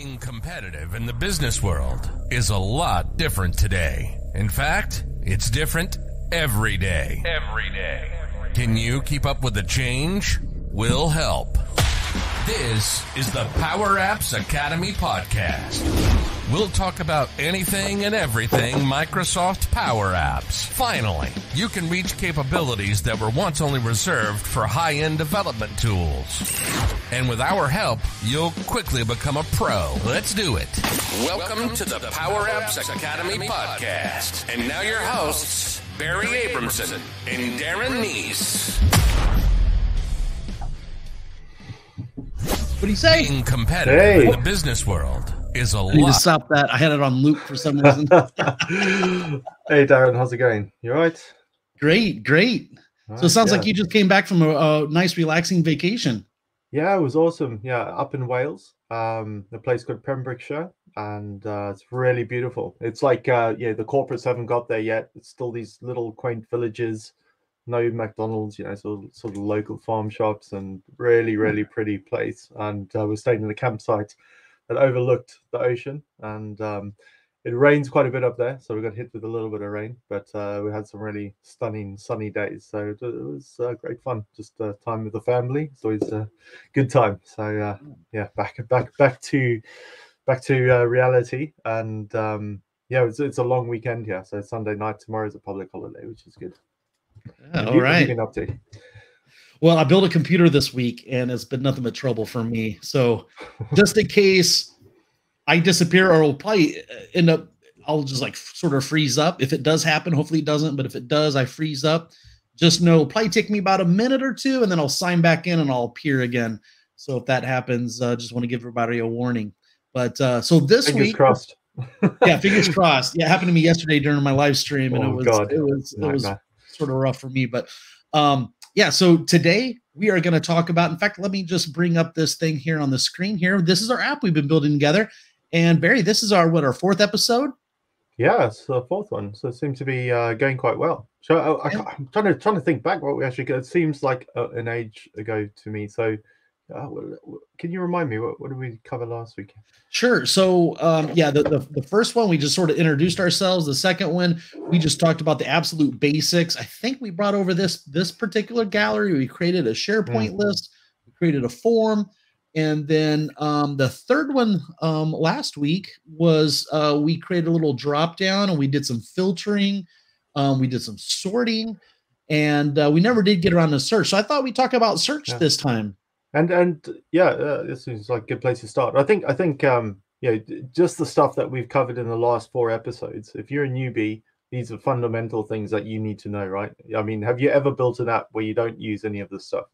Being competitive in the business world is a lot different today. In fact, it's different every day. Every day. Can you keep up with the change? We'll help. This is the Power Apps Academy podcast. We'll talk about anything and everything Microsoft Power Apps. Finally, you can reach capabilities that were once only reserved for high end development tools. And with our help, you'll quickly become a pro. Let's do it. Welcome to the Power Apps Academy podcast. And now your hosts, Barry Abramson and Darren Neese. What do you say? Being competitive Hey. in the business world is a I need to lot. stop that. I had it on loop for some reason. hey Darren, how's it going? You all right? great, great. So it sounds like you just came back from a, a nice, relaxing vacation. Yeah, it was awesome. Yeah, up in Wales, um, a place called Pembrokeshire, and uh, it's really beautiful. It's like uh, yeah, the corporates haven't got there yet. It's still these little quaint villages, no McDonald's, you know, sort of, sort of local farm shops, and really, really pretty place. And uh, we're staying in a campsite that overlooked the ocean, and um, it rains quite a bit up there, so we got hit with a little bit of rain, but uh, we had some really stunning sunny days. So it, it was uh, great fun. Just uh, time with the family. It's always a good time. So uh, yeah, back back back to back to uh, reality, and um, yeah, it's, it's a long weekend here. So Sunday night, tomorrow is a public holiday, which is good. Yeah, What all you- what you been up to? Well, I built a computer this week and it's been nothing but trouble for me. So just in case I disappear or will probably uh, end up, I'll just like sort of freeze up. If it does happen, hopefully it doesn't, but if it does, I freeze up. Just know it'll probably take me about a minute or two and then I'll sign back in and I'll appear again. So if that happens, uh, just want to give everybody a warning. But uh, so this Fingers week, crossed. yeah, fingers crossed. Yeah, it happened to me yesterday during my live stream, and Oh, it was God. it was it was sort of rough for me. But um, yeah, so today we are going to talk about. In fact, let me just bring up this thing here on the screen. Here, this is our app we've been building together. And Barry, this is our what our fourth episode. Yeah, it's the fourth one, so it seems to be uh, going quite well. So I, I, I'm trying to trying to think back what we actually. It seems like uh, an age ago to me. So, uh, w- can you remind me what, what did we cover last week? Sure. So um, yeah, the, the the first one we just sort of introduced ourselves. The second one we just talked about the absolute basics. I think we brought over this this particular gallery. We created a SharePoint list. We created a form. And then um, the third one um, last week was uh, we created a little drop down and we did some filtering. Um, we did some sorting, and uh, we never did get around to search. So I thought we'd talk about search Yeah. this time. And and yeah, uh, this is like a good place to start. I think I think um you know just the stuff that we've covered in the last four episodes. If you're a newbie, these are fundamental things that you need to know, right? I mean, have you ever built an app where you don't use any of this stuff?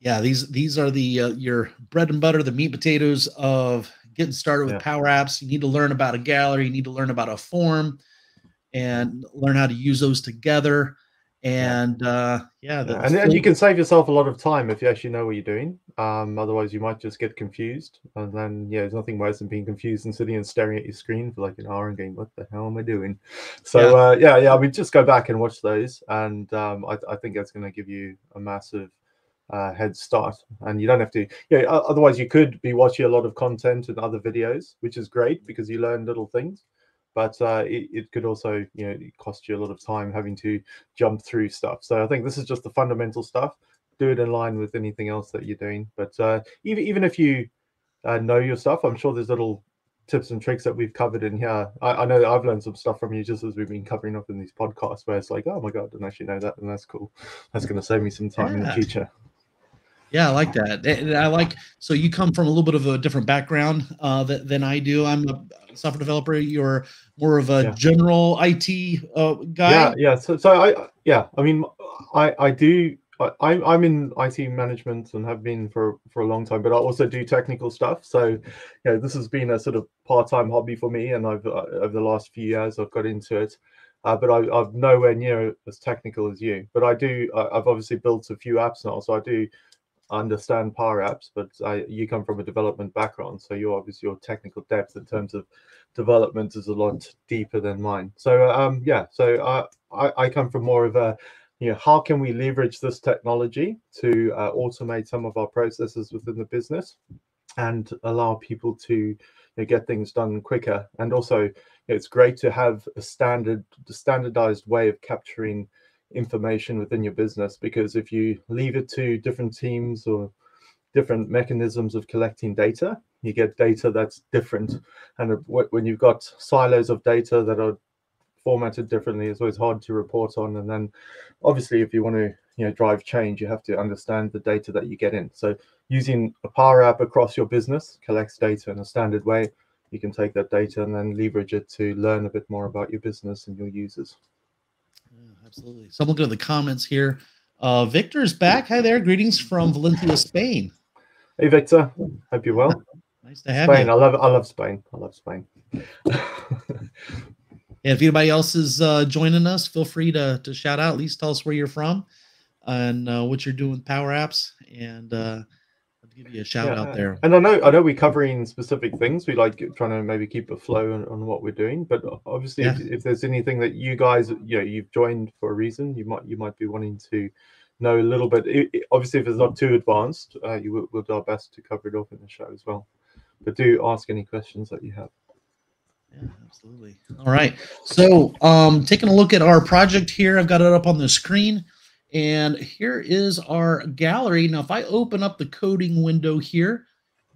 Yeah, these these are the uh, your bread and butter, the meat potatoes of getting started with Yeah. Power Apps. You need to learn about a gallery, you need to learn about a form, and learn how to use those together. And uh, yeah, the, Yeah, and, and you can save yourself a lot of time if you actually know what you're doing. Um, otherwise, you might just get confused, and then yeah, there's nothing worse than being confused and sitting and staring at your screen for like an hour and going, "What the hell am I doing?" So uh, yeah, yeah, I mean, just go back and watch those, and um, I, I think that's going to give you a massive uh, head start. And you don't have to, yeah. Otherwise, you could be watching a lot of content and other videos, which is great because you learn little things. But uh, it, it could also, you know, cost you a lot of time having to jump through stuff. So I think this is just the fundamental stuff. Do it in line with anything else that you're doing. But uh, even even if you uh, know your stuff, I'm sure there's little tips and tricks that we've covered in here. I, I know I've learned some stuff from you just as we've been covering up in these podcasts, where it's like, oh my god, I didn't actually know that, and that's cool. That's going to save me some time in the future. Yeah, I like that. And I like so you come from a little bit of a different background uh, th- than I do. I'm a software developer. You're more of a Yeah. general IT uh, guy. Yeah, yeah. So, so I, yeah, I mean, I, I do. I, I'm in IT management and have been for for a long time, but I also do technical stuff. So, you know, this has been a sort of part-time hobby for me, and I've uh, over the last few years I've got into it. Uh, but I, I'm nowhere near as technical as you. But I do. I, I've obviously built a few apps now, so I do understand Power Apps. But I, you come from a development background, so you're obviously your technical depth in terms of development is a lot deeper than mine. So um, yeah, so I, I I come from more of a you know how can we leverage this technology to uh, automate some of our processes within the business and allow people to you know, get things done quicker. And also, it's great to have a standard, standardized way of capturing information within your business because if you leave it to different teams or different mechanisms of collecting data you get data that's different. And when you've got silos of data that are formatted differently it's always hard to report on. And then obviously if you want to you know drive change you have to understand the data that you get in. So using a power app across your business collects data in a standard way. You can take that data and then leverage it to learn a bit more about your business and your users absolutely. So i'm looking at the comments here. Uh, victor's back. Hi there. Greetings from valencia spain. Hey victor. Hope you're well. Nice to have spain. you. i love i love spain. I love spain. And if anybody else is uh, joining us, feel free to to shout out. At least tell us where you're from and uh, what you're doing with Power Apps, and uh, give you a shout yeah. out there. And I know I know we're covering specific things. We like trying to maybe keep a flow on, on what we're doing. But obviously, yeah. if, if, there's anything that you guys, you know, you've joined for a reason, you might you might be wanting to know a little bit. It, it, obviously, if it's not too advanced, uh, you will, we'll do our best to cover it off in the show as well. But do ask any questions that you have. Yeah, absolutely. All right. So, um, taking a look at our project here, I've got it up on the screen. And here is our gallery. Now, if I open up the coding window here,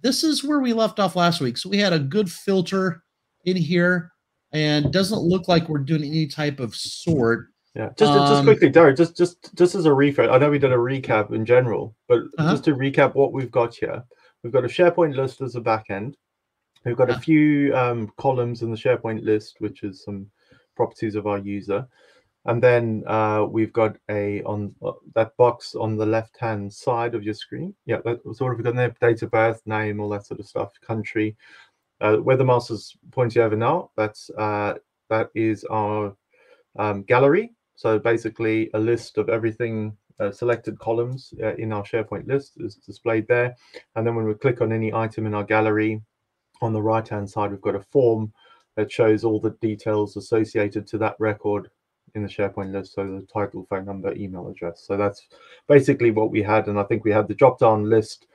this is where we left off last week. So we had a good filter in here and doesn't look like we're doing any type of sort. Yeah, just um, just quickly, Derek, just just just as a refresh, I know we did a recap in general, but uh-huh. just to recap what we've got here, we've got a SharePoint list as a backend. We've got a few um, columns in the SharePoint list, which is some properties of our user. And then uh, we've got a on uh, that box on the left hand side of your screen. Yeah, that, so what have we got there? Date of birth, name, all that sort of stuff, country. Uh, where the mouse is pointing over now, that's uh, that is our um, gallery. So basically, a list of everything uh, selected columns uh, in our SharePoint list is displayed there. And then when we click on any item in our gallery, on the right hand side, we've got a form that shows all the details associated to that record in the SharePoint list. So the title, phone number, email address. So that's basically what we had. And I think we had the drop down list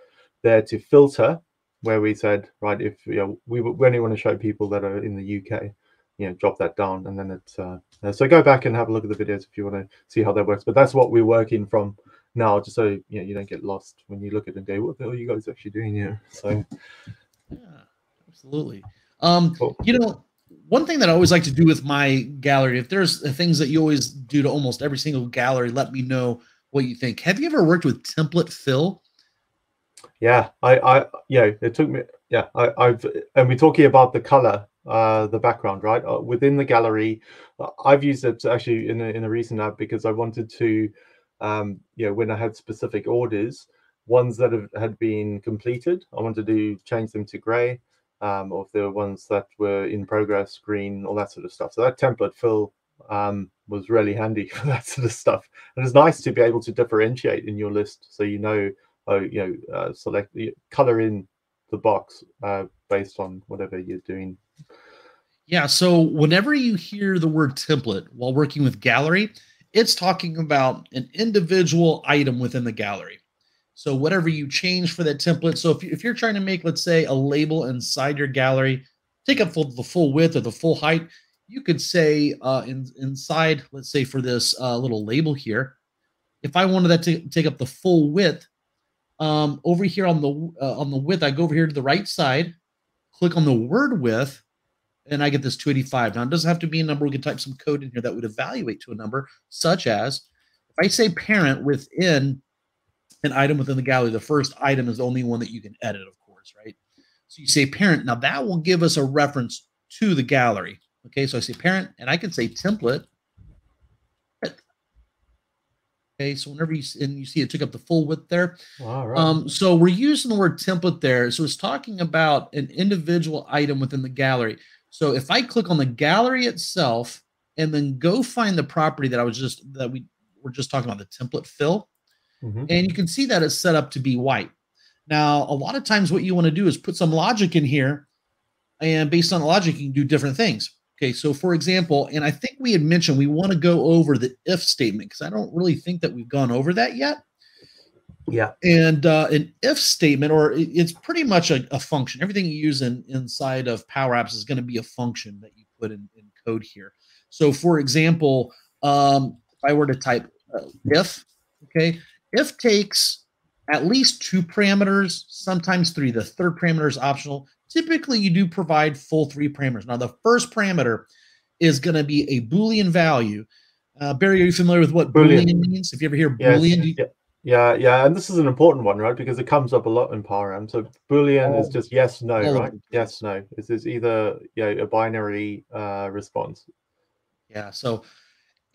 there to filter where we said, right, if you know, we, we only want to show people that are in the UK, you know, drop that down. And then it's, uh, so go back and have a look at the videos if you want to see how that works. But that's what we're working from now, just so you know, you don't get lost when you look at it and go, what the hell are you guys actually doing here? So, yeah. Absolutely. Um, cool. You know, one thing that I always like to do with my gallery, if there's things that you always do to almost every single gallery, let me know what you think. Have you ever worked with template fill? Yeah, I, I, yeah, it took me, yeah, I, I've, and we're talking about the color, uh, the background, right? Uh, within the gallery, uh, I've used it actually in a, in a recent app because I wanted to, um, you know, when I had specific orders, ones that have, had been completed, I wanted to change them to gray um, of the ones that were in progress, green, all that sort of stuff. So that template fill um, was really handy for that sort of stuff. And it's nice to be able to differentiate in your list, so you know, oh, you know, uh, select the color in the box uh, based on whatever you're doing. Yeah. So whenever you hear the word template while working with gallery, it's talking about an individual item within the gallery. So whatever you change for that template. So if, if you're trying to make, let's say, a label inside your gallery, take up full, the full width or the full height, you could say uh, in, inside, let's say for this uh, little label here, if I wanted that to take up the full width, um, over here on the uh, on the width, I go over here to the right side, click on the word width, and I get this 285. Now it doesn't have to be a number. We can type some code in here that would evaluate to a number, such as if I say parent within an item within the gallery, the first item is the only one that you can edit, of course, right? So you say parent. Now that will give us a reference to the gallery. Okay, so I say parent, and I can say template. Okay, so whenever you and you see it took up the full width there. All right. Um, so we're using the word template there. So it's talking about an individual item within the gallery. So if I click on the gallery itself and then go find the property that I was just that we were just talking about, the template fill, Mm-hmm. And you can see that it's set up to be white. Now, a lot of times what you want to do is put some logic in here. And based on the logic, you can do different things. Okay, so for example, and I think we had mentioned we want to go over the if statement because I don't really think that we've gone over that yet. Yeah. And uh, an if statement, or it's pretty much a, a, function. Everything you use in, inside of Power Apps is going to be a function that you put in, in code here. So, for example, um, if I were to type uh, if, okay, if takes at least two parameters, sometimes three. The third parameter is optional. Typically, you do provide full three parameters. Now, the first parameter is going to be a Boolean value. Uh, Barry, are you familiar with what Boolean, Boolean means? If you ever hear yes, Boolean, you... yeah. Yeah, yeah, and this is an important one, right? Because it comes up a lot in Power Apps. So Boolean oh, is just yes, no, oh, right? Yes, no. This is either yeah a binary uh, response. Yeah. So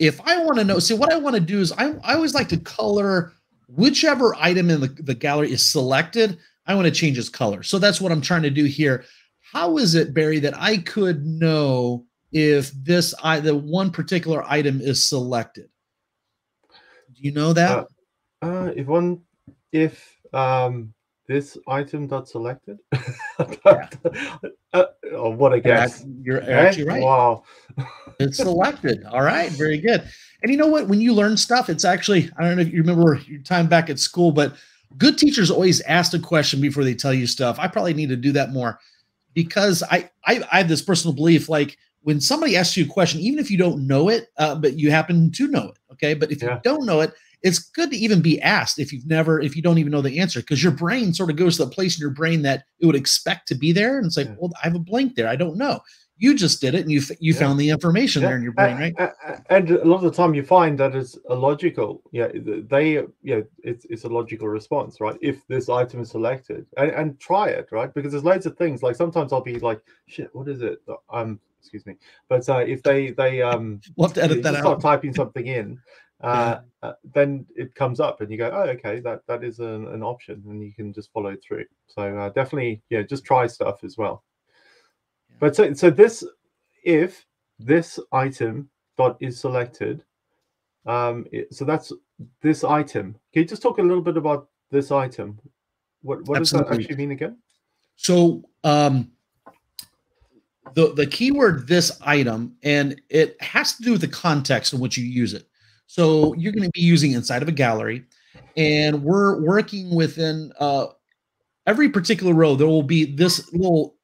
if I want to know, see what I want to do is I, I always like to color whichever item in the, the gallery is selected. I want to change its color. So that's what I'm trying to do here. How is it, Barry, that I could know if this I the one particular item is selected? Do you know that? Uh, uh, if one, if um, this item dot selected, yeah. uh, oh, what a guess! You're actually right. Wow, it's selected. All right, very good. And you know what? When you learn stuff, it's actually I don't know if you remember your time back at school, but good teachers always ask a question before they tell you stuff. I probably need to do that more because I I, I have this personal belief like when somebody asks you a question, even if you don't know it, uh, but you happen to know it, okay. But if yeah. you don't know it, it's good to even be asked if you've never if you don't even know the answer because your brain sort of goes to the place in your brain that it would expect to be there and it's like yeah. well i have a blank there i don't know you just did it and you you yeah. found the information yeah. there in your brain right and a lot of the time you find that it's a logical yeah they yeah it's, it's a logical response right if this item is selected and, and try it right because there's loads of things like sometimes i'll be like shit what is it um excuse me but uh, if they they um we'll have to edit that out start typing something in uh, uh, then it comes up and you go, oh, okay, that that is an, an option, and you can just follow through. So uh, definitely, yeah, just try stuff as well. But so so this, if this item dot is selected, um, it, so that's this item. Can you just talk a little bit about this item? What what does that actually mean again? So um, the the keyword this item, and it has to do with the context in which you use it. So you're going to be using inside of a gallery, and we're working within uh, every particular row. There will be this little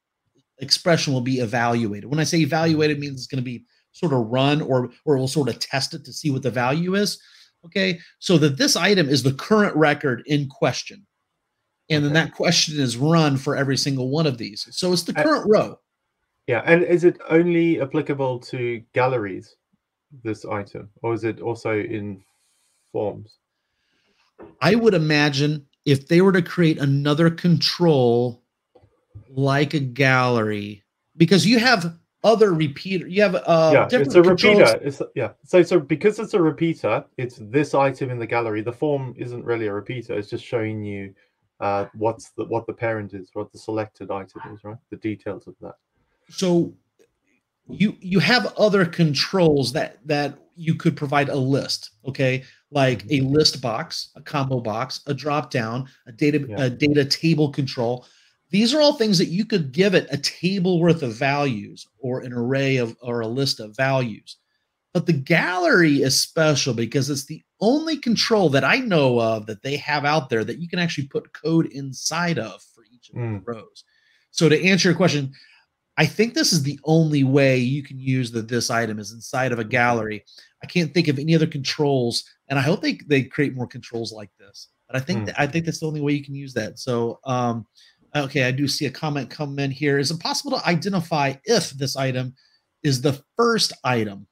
expression will be evaluated. When I say evaluated, means it's going to be sort of run or or we'll sort of test it to see what the value is. Okay, so that this item is the current record in question, and then that question is run for every single one of these. So it's the uh, current row. Yeah, and is it only applicable to galleries? this item, or is it also in forms? I would imagine if they were to create another control like a gallery, because you have other repeater, you have uh yeah, it's a controls. repeater. It's yeah. So so because it's a repeater, it's this item in the gallery. The form isn't really a repeater. It's just showing you uh what's the what the parent is, what the selected item is, right? The details of that. So you you have other controls that that you could provide a list okay like a mm-hmm. list box a combo box a drop down a data yeah. a data table control these are all things that you could give it a table worth of values or an array of or a list of values but the gallery is special because it's the only control that i know of that they have out there that you can actually put code inside of for each of mm. the rows so to answer your question I think this is the only way you can use that this item is inside of a gallery. I can't think of any other controls, and I hope they they create more controls like this. But I think mm. that, I think that's the only way you can use that. So, um, okay, I do see a comment come in here. Is it possible to identify if this item is the first item?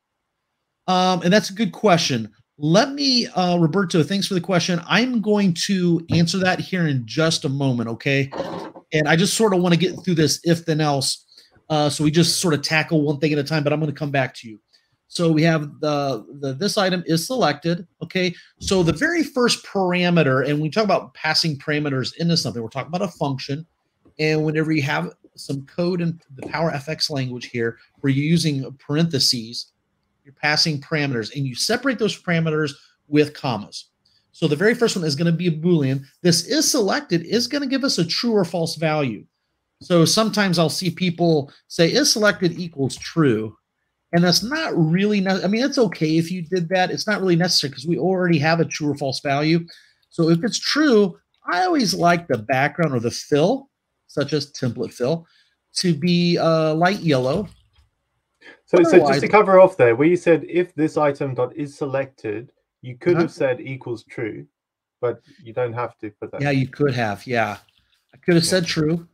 Um, and that's a good question. Let me, uh, Roberto, thanks for the question. I'm going to answer that here in just a moment, okay? And I just sort of want to get through this if then else uh, so we just sort of tackle one thing at a time, but I'm going to come back to you. So we have the, the this item is selected. Okay. So the very first parameter, and we talk about passing parameters into something, we're talking about a function. And whenever you have some code in the Power FX language here, where you're using parentheses, you're passing parameters, and you separate those parameters with commas. So the very first one is going to be a Boolean. This is selected is going to give us a true or false value. So sometimes I'll see people say is selected equals true. And that's not really, I mean, it's okay if you did that. It's not really necessary because we already have a true or false value. So if it's true, I always like the background or the fill, such as template fill, to be uh, light yellow. So, so just to cover off there, where you said if this item dot is selected, you could uh-huh. have said equals true, but you don't have to put that. Yeah, you could have. Yeah, I could have yeah. said true.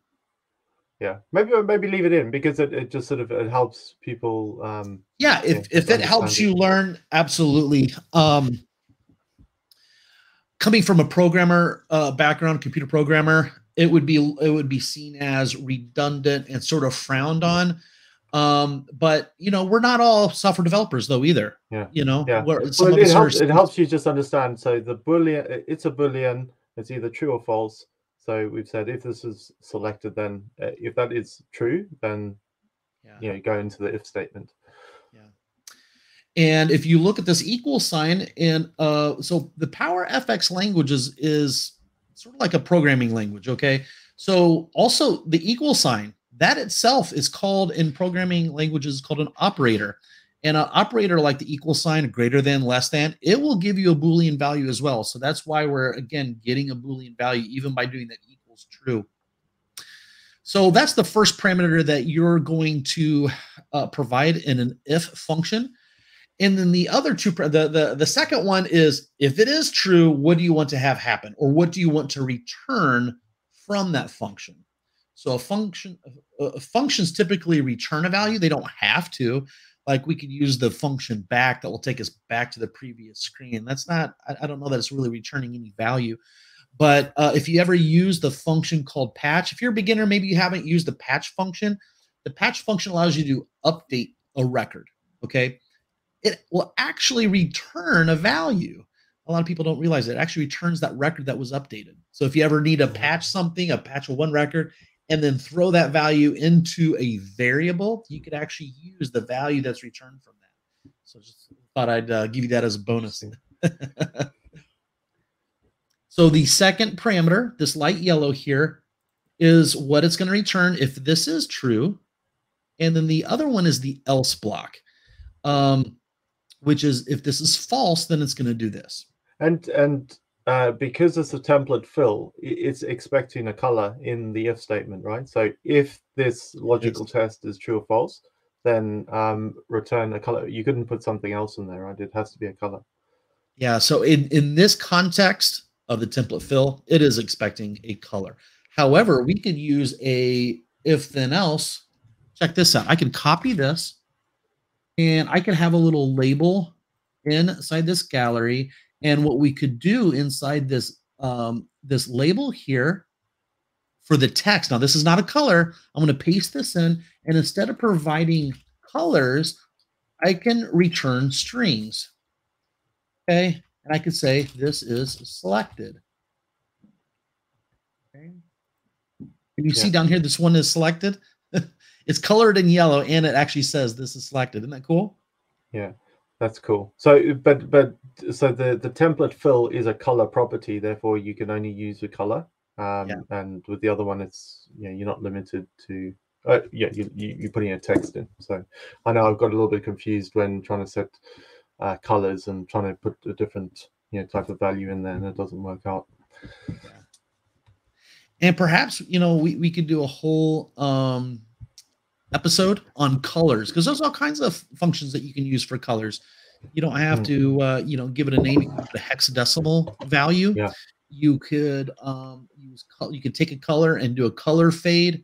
Yeah, maybe maybe leave it in because it, it just sort of it helps people. Um, yeah, if if it helps you learn, absolutely. Um, coming from a programmer uh, background, computer programmer, it would be it would be seen as redundant and sort of frowned on. Um, but you know, we're not all software developers though either. Yeah. You know, yeah. Well, it, helps, it helps you just understand. So the boolean, it's a boolean. It's either true or false. So we've said if this is selected, then uh, if that is true, then yeah. you know go into the if statement. Yeah. And if you look at this equal sign, and uh, so the Power FX language is, is sort of like a programming language, okay? So also the equal sign, that itself is called in programming languages called an operator. And an operator like the equal sign, greater than, less than, it will give you a Boolean value as well. So that's why we're, again, getting a Boolean value even by doing that equals true. So that's the first parameter that you're going to uh, provide in an if function. And then the other two, the, the, the second one is if it is true, what do you want to have happen? Or what do you want to return from that function? So a function, uh, functions typically return a value. They don't have to. Like we could use the function back that will take us back to the previous screen. That's not, I, I don't know that it's really returning any value. But uh, if you ever use the function called patch, if you're a beginner, maybe you haven't used the patch function. The patch function allows you to update a record. Okay it will actually return a value. A lot of people don't realize it. it actually returns that record that was updated. So if you ever need to patch something, a patch of one record, and then throw that value into a variable, you could actually use the value that's returned from that. So just thought I'd uh, give you that as a bonus. so the second parameter, this light yellow here, is what it's going to return if this is true. And then the other one is the else block. Um, which is if this is false, then it's going to do this. And and uh, because it's a template fill, it's expecting a color in the if statement, right? So if this logical yes. test is true or false, then um, return a color. You couldn't put something else in there, right? It has to be a color. Yeah. So in in this context of the template fill, it is expecting a color. However, we could use a if then else. Check this out. I can copy this and I could have a little label inside this gallery. And what we could do inside this um, this label here for the text. Now, this is not a color. I'm going to paste this in, and instead of providing colors, I can return strings. Okay, and I could say this is selected. Okay. Can you yeah. see down here? This one is selected. It's colored in yellow and it actually says this is selected. Isn't that cool? Yeah, that's cool. So, but but so the the template fill is a color property, therefore you can only use the color. Um, yeah. And with the other one, it's yeah, you're not limited to. Uh, yeah, you, you you're putting a text in. So I know I've got a little bit confused when trying to set uh, colors and trying to put a different you know type of value in there, and it doesn't work out. Yeah. And perhaps you know we we could do a whole um episode on colors because there's all kinds of functions that you can use for colors. You don't have hmm. to, uh, you know, give it a name. You a hexadecimal value. Yeah. You could um, use you could take a color and do a color fade,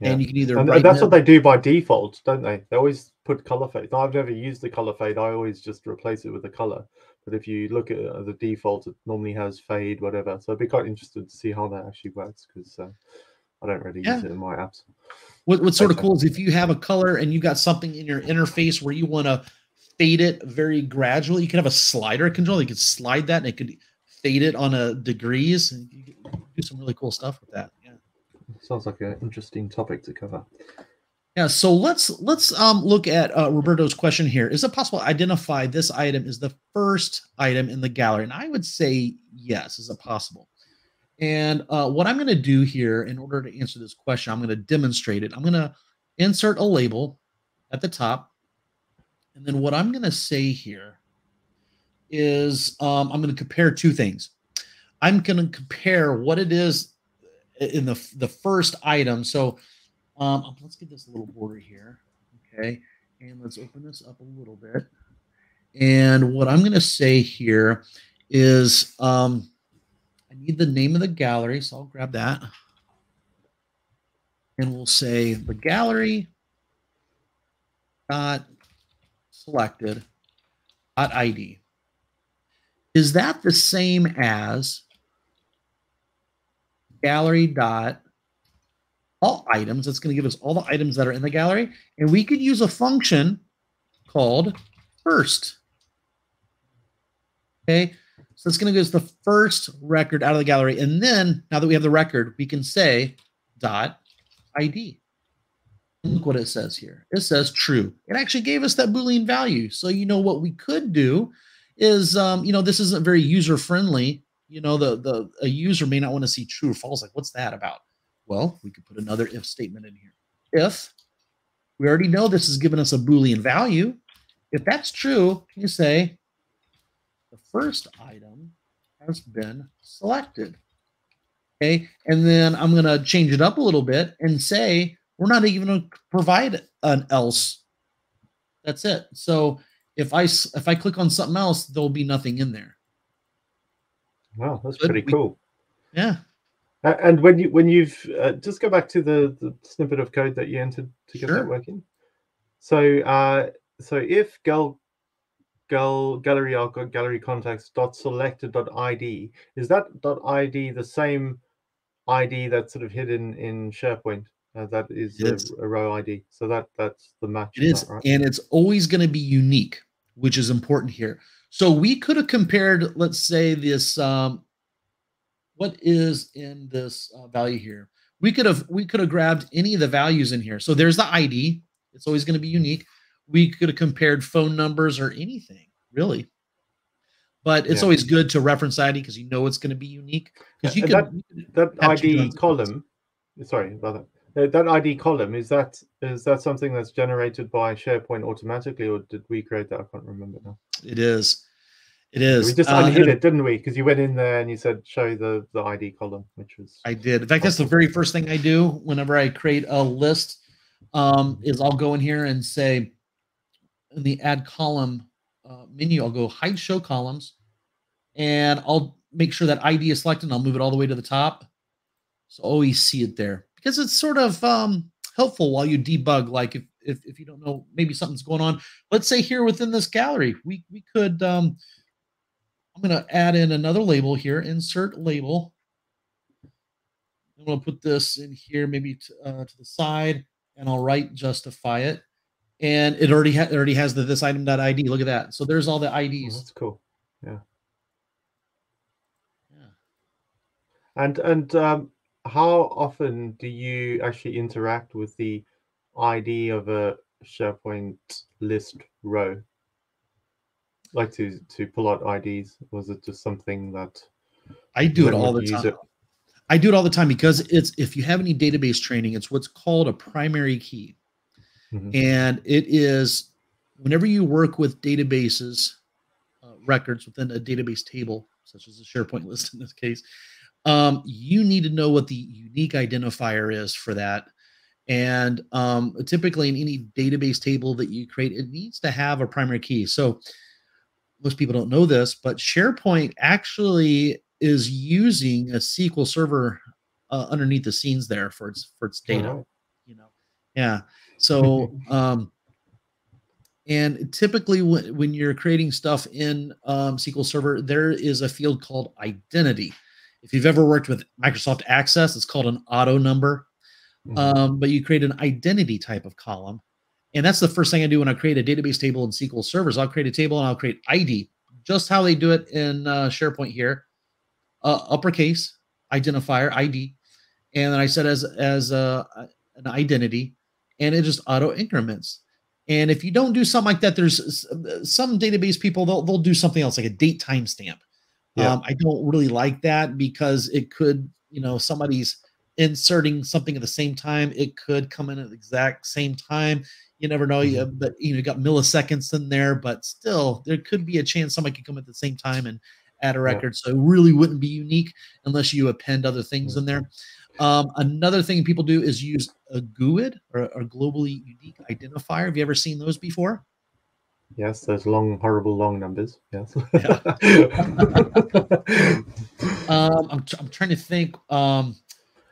yeah. and you can either. And that's what they do by default, don't they? They always put color fade. I've never used the color fade. I always just replace it with a color. But if you look at the default, it normally has fade, whatever. So I'd be quite interested to see how that actually works because uh, I don't really yeah. use it in my apps. What, what's sort of cool is if you have a color and you got something in your interface where you want to fade it very gradually, you can have a slider control. You could slide that and it could fade it on a degrees. And you can do some really cool stuff with that. Yeah. Sounds like an interesting topic to cover. Yeah, so let's let's um, look at uh, Roberto's question here. Is it possible to identify this item is the first item in the gallery? And I would say yes. Is it possible? And uh, what I'm going to do here in order to answer this question, I'm going to demonstrate it. I'm going to insert a label at the top. And then what I'm going to say here is um, I'm going to compare two things. I'm going to compare what it is in the the first item. So um, let's get this little border here. Okay. And let's open this up a little bit. And what I'm going to say here is um, I need the name of the gallery. So I'll grab that. And we'll say the gallery dot selected dot ID. Is that the same as gallery dot all items? It's going to give us all the items that are in the gallery. And we could use a function called first. Okay. So it's going to give us the first record out of the gallery. And then now that we have the record, we can say dot ID. Look what it says here. It says true. It actually gave us that Boolean value. So, you know, what we could do is, um, you know, this isn't very user friendly. You know, the, the, a user may not want to see true or false. Like, what's that about? Well, we could put another if statement in here. If we already know this is giving us a Boolean value, if that's true, can you say first item has been selected? Okay. And then I'm going to change it up a little bit and say, we're not even going to provide an else. That's it. So if I if I click on something else, there'll be nothing in there. Wow, that's pretty we, cool. Yeah. And when you when you've uh, just go back to the, the snippet of code that you entered to get sure. that working. So uh, so if gal gal gallery gallery contacts dot selected dot id is that dot id the same ID that's sort of hidden in SharePoint? Uh, that is a, a, row ID. So that that's the match. It is, that, right? and it's always going to be unique, which is important here. So we could have compared, let's say, this. Um, what is in this uh, value here? We could have we could have grabbed any of the values in here. So there's the ID. It's always going to be unique. We could have compared phone numbers or anything really. But it's yeah. always good to reference ID because you know it's going to be unique. Because yeah, you, can, that, that ID column. Sorry about that that ID column is that is that something that's generated by SharePoint automatically, or did we create that? I can't remember now. It is. It is. We just uh, it, didn't we? Because you went in there and you said show the the ID column, which was. I did. In fact, that's the very first thing I do whenever I create a list. Um, is I'll go in here and say in the add column uh, menu, I'll go hide show columns, and I'll make sure that ID is selected. And I'll move it all the way to the top, so always see it there because it's sort of um, helpful while you debug. Like if, if if you don't know, maybe something's going on. Let's say here within this gallery, we we could. Um, I'm going to add in another label here. Insert label. I'm going to put this in here, maybe to, uh, to the side, and I'll right justify it. And it already ha- it already has the this item.id. Look at that. So there's all the IDs. Oh, that's cool. Yeah. Yeah. And and um, how often do you actually interact with the ID of a SharePoint list row? Like to to pull out IDs? Was it just something that I do it all the time? It? I do it all the time because it's if you have any database training, it's what's called a primary key. Mm-hmm. And it is whenever you work with databases, uh, records within a database table, such as a SharePoint list in this case, um, you need to know what the unique identifier is for that. And um, typically, in any database table that you create, it needs to have a primary key. So, most people don't know this, but SharePoint actually is using a SQL Server uh, underneath the scenes there for its for its data. Oh. You know, yeah. So, um, and typically, when, when you're creating stuff in um, SQL Server, there is a field called identity. If you've ever worked with Microsoft Access, it's called an auto number. Mm-hmm. Um, but you create an identity type of column. And that's the first thing I do when I create a database table in SQL servers. I'll create a table and I'll create ID, just how they do it in uh, SharePoint here. Uh, uppercase identifier ID, and then I set as as a, an identity, and it just auto increments. And if you don't do something like that, there's some database people they'll they'll do something else like a date timestamp. Yeah. Um, I don't really like that because it could, you know, somebody's inserting something at the same time. It could come in at the exact same time. You never know. Mm-hmm. You, but you know, you got milliseconds in there, but still, there could be a chance somebody could come at the same time and add a record. So it really wouldn't be unique unless you append other things in there. Um, another thing people do is use a GUID or a globally unique identifier. Have you ever seen those before? Yes, those long, horrible, long numbers. Yes. Yeah. um, I'm, I'm trying to think. Um,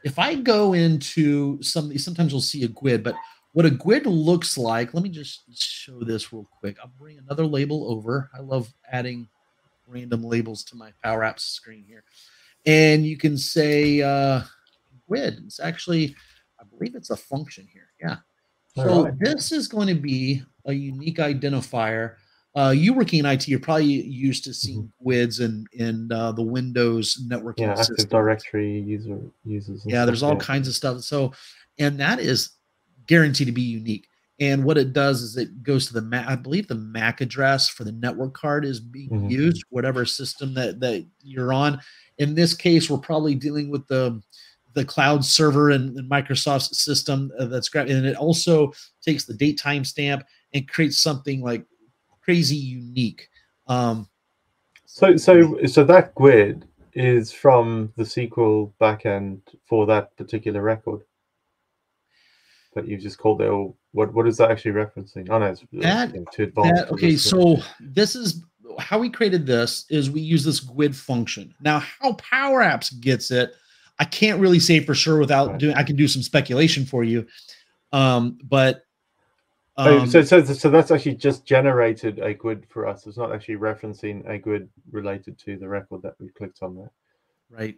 if I go into some, sometimes you'll see a GUID, but what a GUID looks like, let me just show this real quick. I'll bring another label over. I love adding random labels to my Power Apps screen here. And you can say uh, GUID. It's actually, I believe it's a function here. Yeah. So right. this is going to be a unique identifier. Uh, you working in IT, you're probably used to seeing mm-hmm. GUIDs in in uh, the Windows networking yeah, system. Active Directory user uses. Yeah, there's all kinds of stuff. So, and that is guaranteed to be unique. And what it does is it goes to the Mac, I believe the MAC address for the network card is being mm-hmm. used, whatever system that that you're on. In this case, we're probably dealing with the the cloud server and, and Microsoft's system uh, that's great. And it also takes the date timestamp and creates something like crazy unique. Um, so, so, so that GUID is from the SQL backend for that particular record that you just called it. what, what is that actually referencing? Oh no, it's that, too advanced. That, okay, so this is how we created this is we use this GUID function. Now, how Power Apps gets it I can't really say for sure without doing. I can do some speculation for you, um, but um, so, so so that's actually just generated a GUID for us. It's not actually referencing a GUID related to the record that we clicked on there. Right.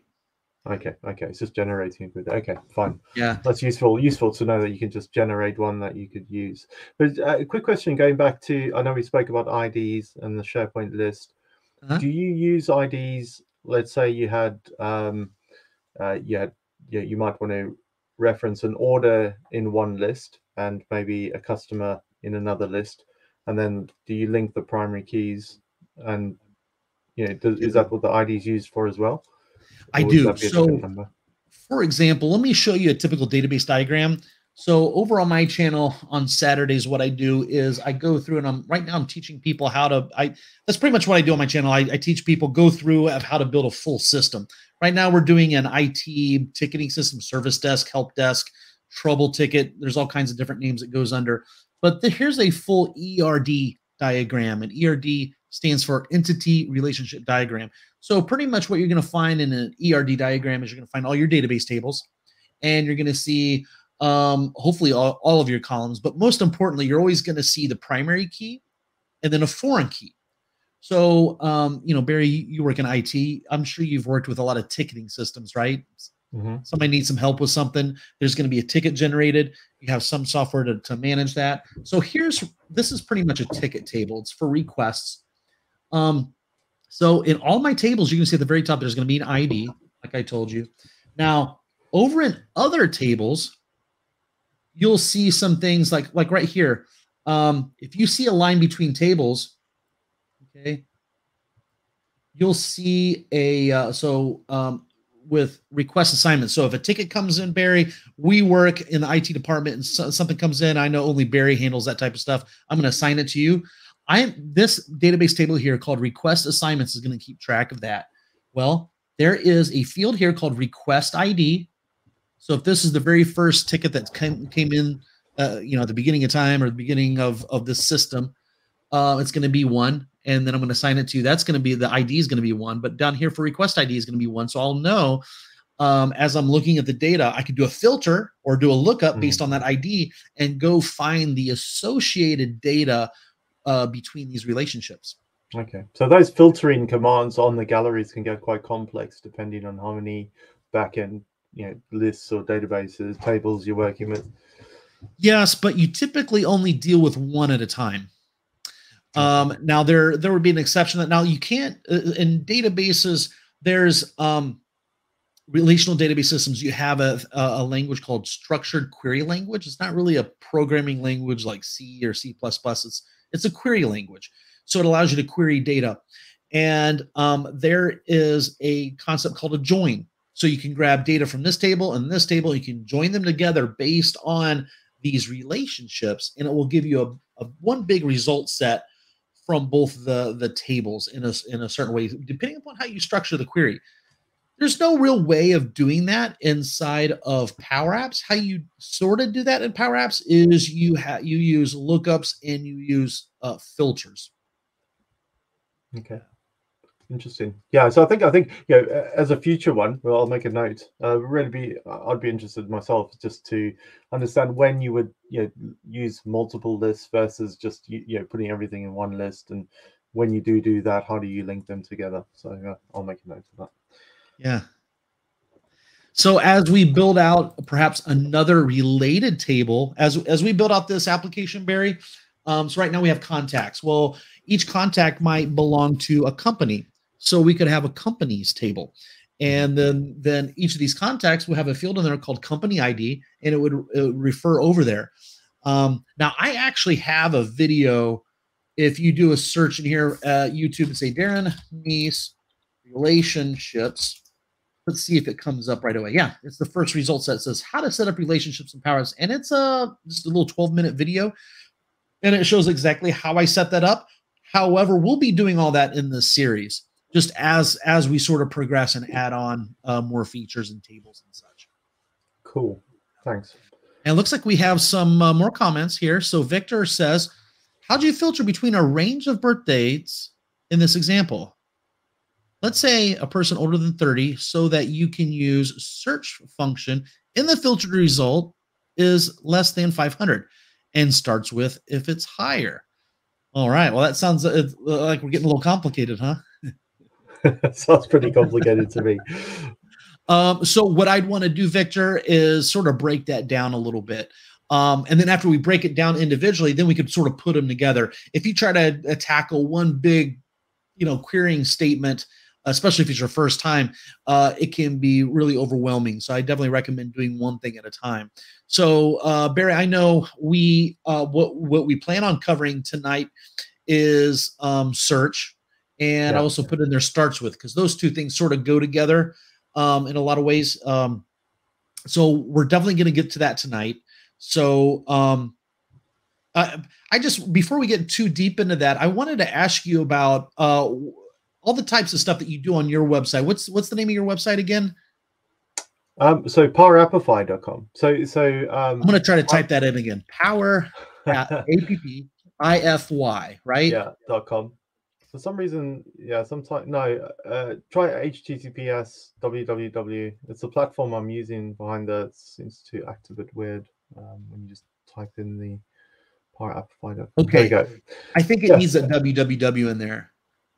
Okay. Okay. It's just generating a GUID. Okay. Fine. Yeah. That's useful. Useful to know that you can just generate one that you could use. But uh, a quick question going back to I know we spoke about IDs and the SharePoint list. Uh-huh. Do you use IDs? Let's say you had um, uh, yeah, yeah, you might want to reference an order in one list and maybe a customer in another list, and then do you link the primary keys? And you know, does, is that what the ID is used for as well? I do. So, for example, let me show you a typical database diagram. So over on my channel on Saturdays, what I do is I go through and I'm right now I'm teaching people how to I that's pretty much what I do on my channel. I, I teach people go through of how to build a full system. Right now we're doing an IT ticketing system, service desk, help desk, trouble ticket. There's all kinds of different names it goes under. But the, here's a full ERD diagram. And ERD stands for entity relationship diagram. So pretty much what you're going to find in an ERD diagram is you're going to find all your database tables and you're going to see um, hopefully all, all of your columns, but most importantly, you're always going to see the primary key and then a foreign key. So, um, you know, Barry, you work in IT. I'm sure you've worked with a lot of ticketing systems, right? Mm-hmm. Somebody needs some help with something. There's going to be a ticket generated. You have some software to, to manage that. So here's this is pretty much a ticket table. It's for requests. Um, so in all my tables, you can see at the very top, there's going to be an ID, like I told you. Now, over in other tables, you'll see some things like like right here. Um, if you see a line between tables, okay, you'll see a uh, so um, with request assignments. So if a ticket comes in, Barry, we work in the IT department, and so, something comes in. I know only Barry handles that type of stuff. I'm going to assign it to you. I this database table here called request assignments is going to keep track of that. Well, there is a field here called request ID so if this is the very first ticket that came came in, uh, you know, at the beginning of time or the beginning of of this system, uh, it's going to be one, and then I'm going to assign it to you. That's going to be the ID is going to be one, but down here for request ID is going to be one. So I'll know um, as I'm looking at the data, I could do a filter or do a lookup mm. based on that ID and go find the associated data uh, between these relationships. Okay, so those filtering commands on the galleries can get quite complex depending on how many backend you know lists or databases tables you're working with? Yes but you typically only deal with one at a time. Um, now there there would be an exception that now you can't uh, in databases there's um, relational database systems you have a, a language called structured query language. It's not really a programming language like c or c++ it's it's a query language. So it allows you to query data. And um, there is a concept called a join so you can grab data from this table and this table, you can join them together based on these relationships, and it will give you a, a one big result set from both the the tables in a in a certain way, depending upon how you structure the query. There's no real way of doing that inside of Power Apps. How you sort of do that in Power Apps is you have you use lookups and you use uh, filters. Okay. Interesting. Yeah. So I think I think you know as a future one, well, I'll make a note. Uh, really be I'd be interested myself just to understand when you would you know use multiple lists versus just you, know putting everything in one list, and when you do do that, how do you link them together? So uh, I'll make a note of that. Yeah. So as we build out perhaps another related table, as as we build out this application, Barry. Um, so right now we have contacts. Well, each contact might belong to a company. So we could have a companies table. And then, then each of these contacts will have a field in there called company ID, and it would, it would refer over there. Um, now, I actually have a video. If you do a search in here, uh, YouTube, and say Darren Neese relationships, let's see if it comes up right away. Yeah, it's the first results that says how to set up relationships in Power and it's a just a little 12 minute video, and it shows exactly how I set that up. However, we'll be doing all that in this series just as as we sort of progress and add on uh, more features and tables and such. Cool. Thanks. And it looks like we have some uh, more comments here. So Victor says, "How do you filter between a range of birth dates in this example? Let's say a person older than 30, so that you can use search function in the filtered result is less than 500 and starts with if it's higher." All right. Well, that sounds uh, like we're getting a little complicated, huh? Sounds pretty complicated to me. Um, so what I'd want to do, Victor, is sort of break that down a little bit. Um, and then after we break it down individually, then we could sort of put them together. If you try to uh, tackle one big, you know, querying statement, especially if it's your first time, uh, it can be really overwhelming. So I definitely recommend doing one thing at a time. So uh, Barry, I know we uh, what what we plan on covering tonight is um, search and yeah. I also put in there starts with because those two things sort of go together um, in a lot of ways. Um, so we're definitely going to get to that tonight. So um, I, I just before we get too deep into that, I wanted to ask you about uh, all the types of stuff that you do on your website. What's what's the name of your website again? Um, so powerappify.com. So so um, I'm going to try to type that in again. Power a p p i f y right? Yeah. dot com for some reason, yeah, sometimes no. Uh, try HTTPS www. It's the platform I'm using behind that seems to act a bit weird um, when you just type in the Power App Finder. Okay, go. I think it yes. needs a www in there.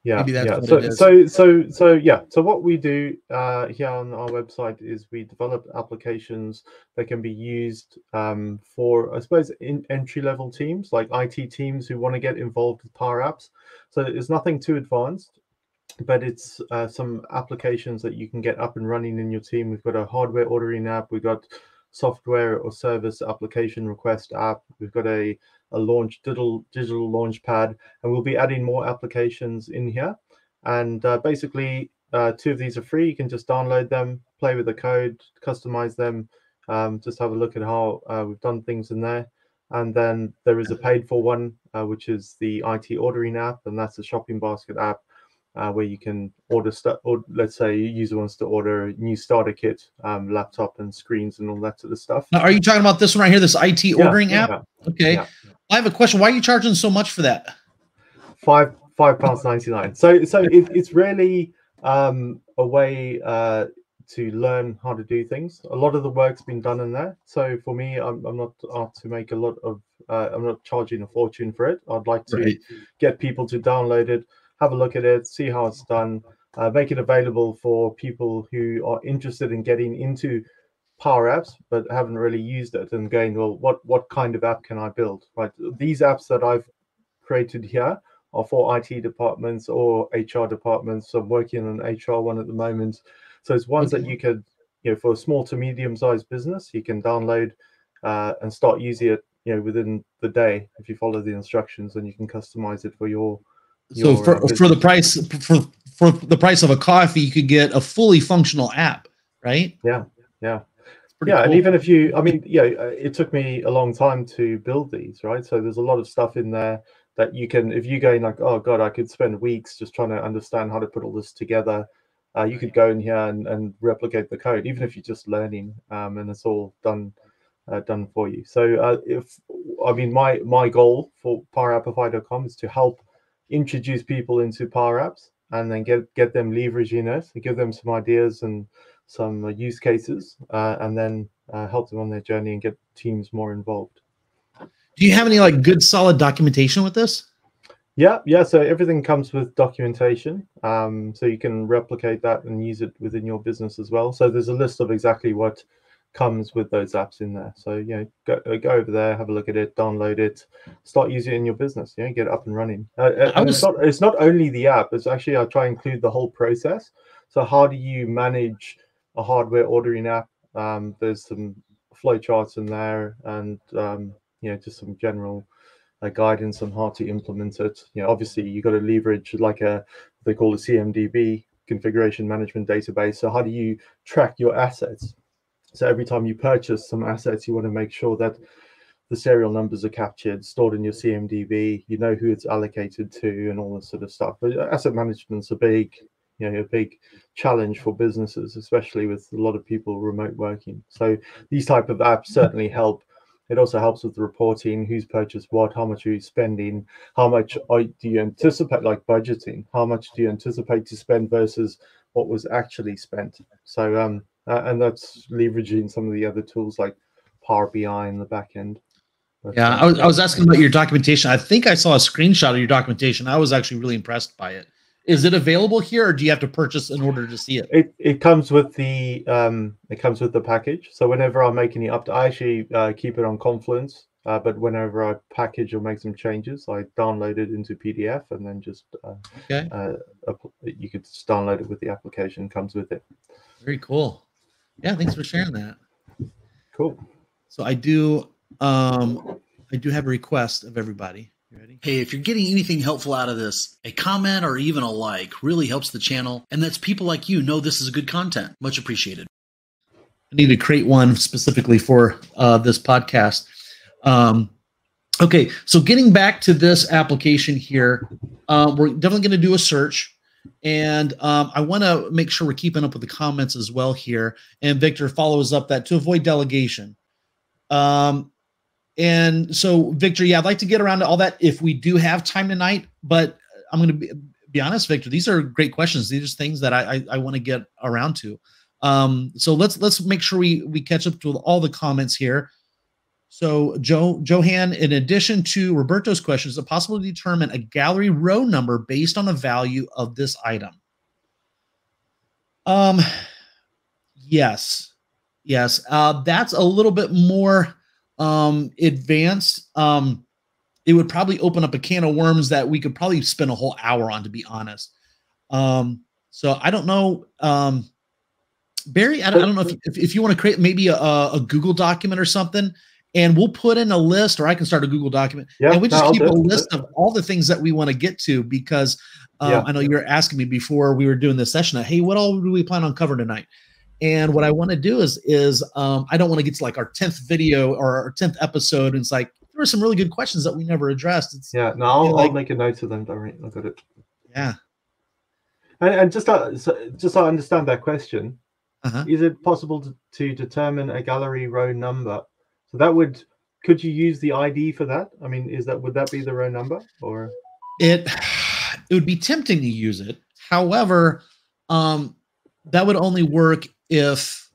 Yeah, yeah. So, so, so, so, yeah. So, what we do uh, here on our website is we develop applications that can be used um, for, I suppose, in entry level teams like IT teams who want to get involved with Power Apps. So it's nothing too advanced, but it's uh, some applications that you can get up and running in your team. We've got a hardware ordering app. We've got software or service application request app. We've got a, a launch digital digital launch pad, and we'll be adding more applications in here. And uh, basically, uh, two of these are free. You can just download them, play with the code, customize them, um, just have a look at how uh, we've done things in there. And then there is a paid for one, uh, which is the IT ordering app, and that's a shopping basket app uh, where you can order stuff. Or let's say a user wants to order a new starter kit, um, laptop and screens and all that sort of stuff. Now, are you talking about this one right here, this IT ordering yeah, app? Yeah, okay. Yeah. I have a question. Why are you charging so much for that? Five five pounds ninety nine. So so it, it's really um, a way uh, to learn how to do things. A lot of the work's been done in there. So for me, I'm, I'm not out to make a lot of, uh, I'm not charging a fortune for it. I'd like to right. get people to download it, have a look at it, see how it's done, uh, make it available for people who are interested in getting into Power Apps but haven't really used it and going, well, what what kind of app can I build? Right, these apps that I've created here are for IT departments or HR departments. So I'm working on an HR one at the moment so it's ones okay. that you could, you know, for a small to medium sized business, you can download uh, and start using it, you know, within the day if you follow the instructions, and you can customize it for your. So for for the price for for the price of a coffee, you could get a fully functional app, right? Yeah, yeah. Yeah, cool. and even if you, I mean, yeah, uh, it took me a long time to build these, right? So there's a lot of stuff in there that you can if you going like oh god i could spend weeks just trying to understand how to put all this together uh, you could go in here and, and replicate the code even if you're just learning um, and it's all done uh, done for you so uh, if i mean my my goal for powerappify.com is to help introduce people into power apps and then get get them leveraging it and give them some ideas and some uh, use cases uh, and then uh, help them on their journey and get teams more involved do you have any like good solid documentation with this? Yeah, yeah. So everything comes with documentation, um, so you can replicate that and use it within your business as well. So there's a list of exactly what comes with those apps in there. So you know, go, uh, go over there, have a look at it, download it, start using it in your business. You know, get it up and running. Uh, uh and it's not it's not only the app. It's actually I try and include the whole process. So how do you manage a hardware ordering app? Um, there's some flowcharts in there, and um, you know just some general uh, guidance on how to implement it. You know, obviously you got to leverage like a they call it CMDB configuration management database. So how do you track your assets? So every time you purchase some assets, you want to make sure that the serial numbers are captured, stored in your CMDB. You know who it's allocated to, and all this sort of stuff. But asset management's a big, you know, a big challenge for businesses, especially with a lot of people remote working. So these type of apps certainly help it also helps with the reporting, who's purchased what, how much are you spending, how much do you anticipate, like budgeting, how much do you anticipate to spend versus what was actually spent. So, um, uh, and that's leveraging some of the other tools like Power BI in the back end. But, yeah, I was, I was asking about your documentation. I think I saw a screenshot of your documentation. I was actually really impressed by it. Is it available here, or do you have to purchase in order to see it? It, it comes with the um, it comes with the package. So whenever I make any up, I actually uh, keep it on Confluence. Uh, but whenever I package or make some changes, I download it into PDF and then just uh, okay. Uh, you could just download it with the application. Comes with it. Very cool. Yeah, thanks for sharing that. Cool. So I do um, I do have a request of everybody. Ready? Hey, if you're getting anything helpful out of this, a comment or even a like really helps the channel and lets people like you know this is good content. Much appreciated. I need to create one specifically for uh, this podcast. Um, okay, so getting back to this application here, uh, we're definitely going to do a search. And um, I want to make sure we're keeping up with the comments as well here. And Victor follows up that to avoid delegation. Um, and so, Victor, yeah, I'd like to get around to all that if we do have time tonight. But I'm going to be, be honest, Victor. These are great questions. These are things that I I, I want to get around to. Um, so let's let's make sure we we catch up to all the comments here. So, Joe Johan, in addition to Roberto's question, is it possible to determine a gallery row number based on the value of this item? Um, yes, yes. Uh, that's a little bit more um, advanced, um, it would probably open up a can of worms that we could probably spend a whole hour on, to be honest. Um, so I don't know. Um, Barry, I don't, I don't know if, if, if you want to create maybe a, a Google document or something, and we'll put in a list, or I can start a Google document, yeah, and we just no, keep a list of all the things that we want to get to because um, yeah. I know you were asking me before we were doing this session, hey, what all do we plan on covering tonight? And what I want to do is is um, I don't want to get to like our tenth video or our tenth episode. And it's like there were some really good questions that we never addressed. It's, yeah, no, I'll, like, I'll make a note of them. Don't worry, I got it. Yeah. And, and just to, so, just so I understand that question, uh-huh. is it possible to, to determine a gallery row number? That would could you use the ID for that? I mean, is that would that be the row number or it? It would be tempting to use it. However, um, that would only work if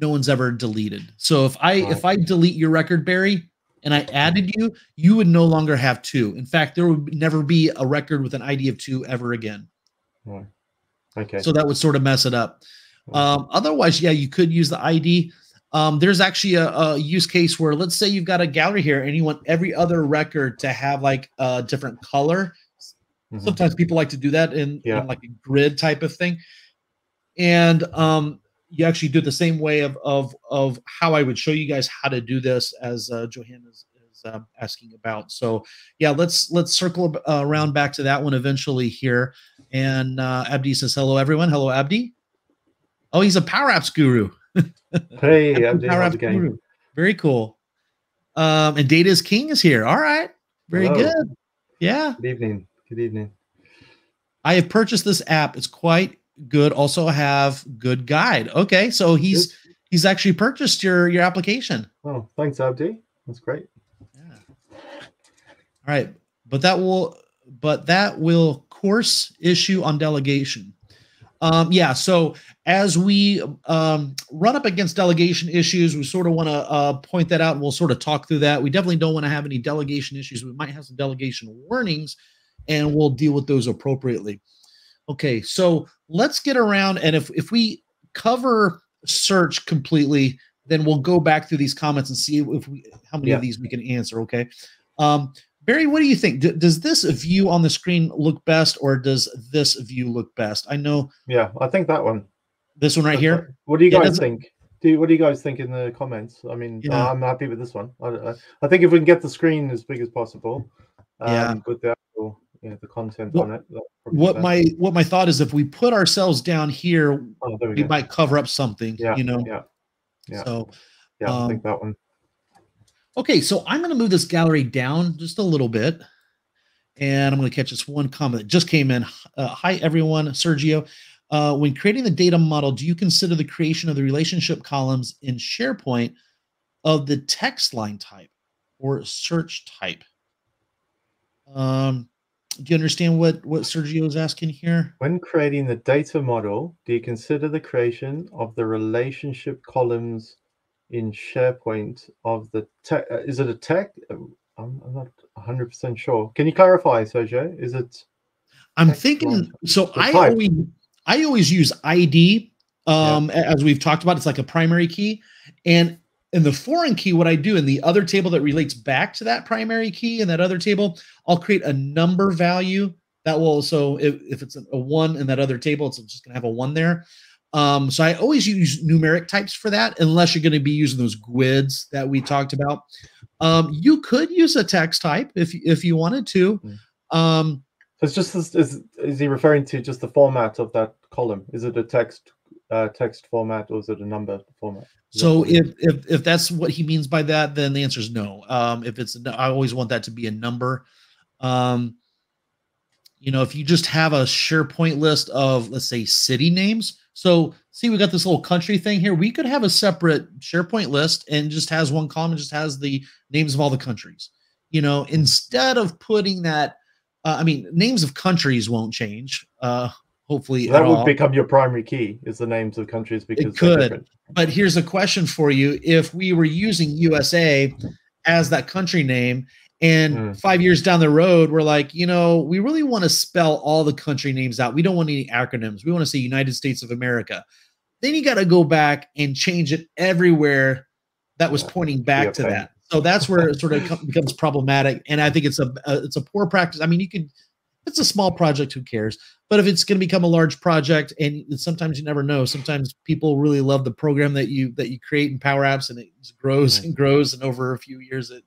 no one's ever deleted. So if I if I delete your record, Barry, and I added you, you would no longer have two. In fact, there would never be a record with an ID of two ever again. Okay. So that would sort of mess it up. Um, otherwise, yeah, you could use the ID. Um, there's actually a, a, use case where let's say you've got a gallery here and you want every other record to have like a different color. Mm-hmm. Sometimes people like to do that in, yeah. in, like a grid type of thing. And um, you actually do it the same way of of of how I would show you guys how to do this as uh, Johanna is, is uh, asking about. So yeah, let's let's circle uh, around back to that one eventually here. And uh, Abdi says hello everyone. Hello Abdi. Oh, he's a Power Apps guru. Hey, Power Apps guru. Very cool. Um, and Data is King is here. All right, very hello. good. Yeah. Good evening. Good evening. I have purchased this app. It's quite good. Also have good guide. Okay, so he's he's actually purchased your your application. Oh, thanks, Abdi. That's great. Yeah. All right, but that will but that will course issue on delegation. Um, yeah, so as we um, run up against delegation issues, we sort of want to uh, point that out and we'll sort of talk through that. We definitely don't want to have any delegation issues. We might have some delegation warnings and we'll deal with those appropriately. Okay, so let's get around and if, if we cover search completely, then we'll go back through these comments and see if we how many Yeah. of these we can answer. Okay. Um, Barry, what do you think? D- does this view on the screen look best, or does this view look best? I know Yeah, I think that one. this one right here. What do you guys think? Do you, what do you guys think in the comments? I mean, Yeah. I'm happy with this one. I, I, I think if we can get the screen as big as possible, um, Yeah. with the actual, yeah, the content What- on it. What my what my thought is, if we put ourselves down here, oh, we, we might cover up something. Yeah, you know. yeah, yeah. So yeah. I um, think that one. Okay, so I'm going to move this gallery down just a little bit, and I'm going to catch this one comment that just came in. Uh, Hi everyone, Sergio. Uh, when creating the data model, do you consider the creation of the relationship columns in SharePoint of the text line type or search type? Um, do you understand what what Sergio is asking here? When creating the data model, do you consider the creation of the relationship columns in SharePoint of the tech? Uh, is it a tech? I'm, I'm not 100% sure. Can you clarify, Sergio? Is it? I'm thinking. So I type. always I always use ID. Um, a- as we've talked about, it's like a primary key, and in the foreign key, what I do in the other table that relates back to that primary key in that other table, I'll create a number value that will also if, if it's a, a one in that other table, it's just gonna have a one there. Um, so I always use numeric types for that, unless you're going to be using those GUIDs that we talked about. Um, you could use a text type if if you wanted to. Mm. Um, It's just this, is is he referring to just the format of that column? Is it a text uh, text format or is it a number format? Is So if if if that's what he means by that, then the answer is no. Um, if it's, I always want that to be a number. Um, you know, if you just have a SharePoint list of let's say city names. So see, we got this little country thing here. We could have a separate SharePoint list and just has one column, just has the names of all the countries. You know, instead of putting that, uh, I mean, names of countries won't change. Uh, hopefully, that at would all. become your primary key is the names of countries because they're could. But here's a question for you. If we were using USA as that country name, and Mm. five years down the road, we're like, you know, we really want to spell all the country names out. We don't want any acronyms. We want to say United States of America. Then you got to go back and change it everywhere that was pointing back a to that. So that's where it sort of becomes problematic. And I think it's a, a it's a poor practice. I mean, you could it's a small project, who cares? But if it's going to become a large project, and sometimes you never know. Sometimes people really love the program that you that you create in Power Apps, and it grows Mhm. and grows, and over a few years, it,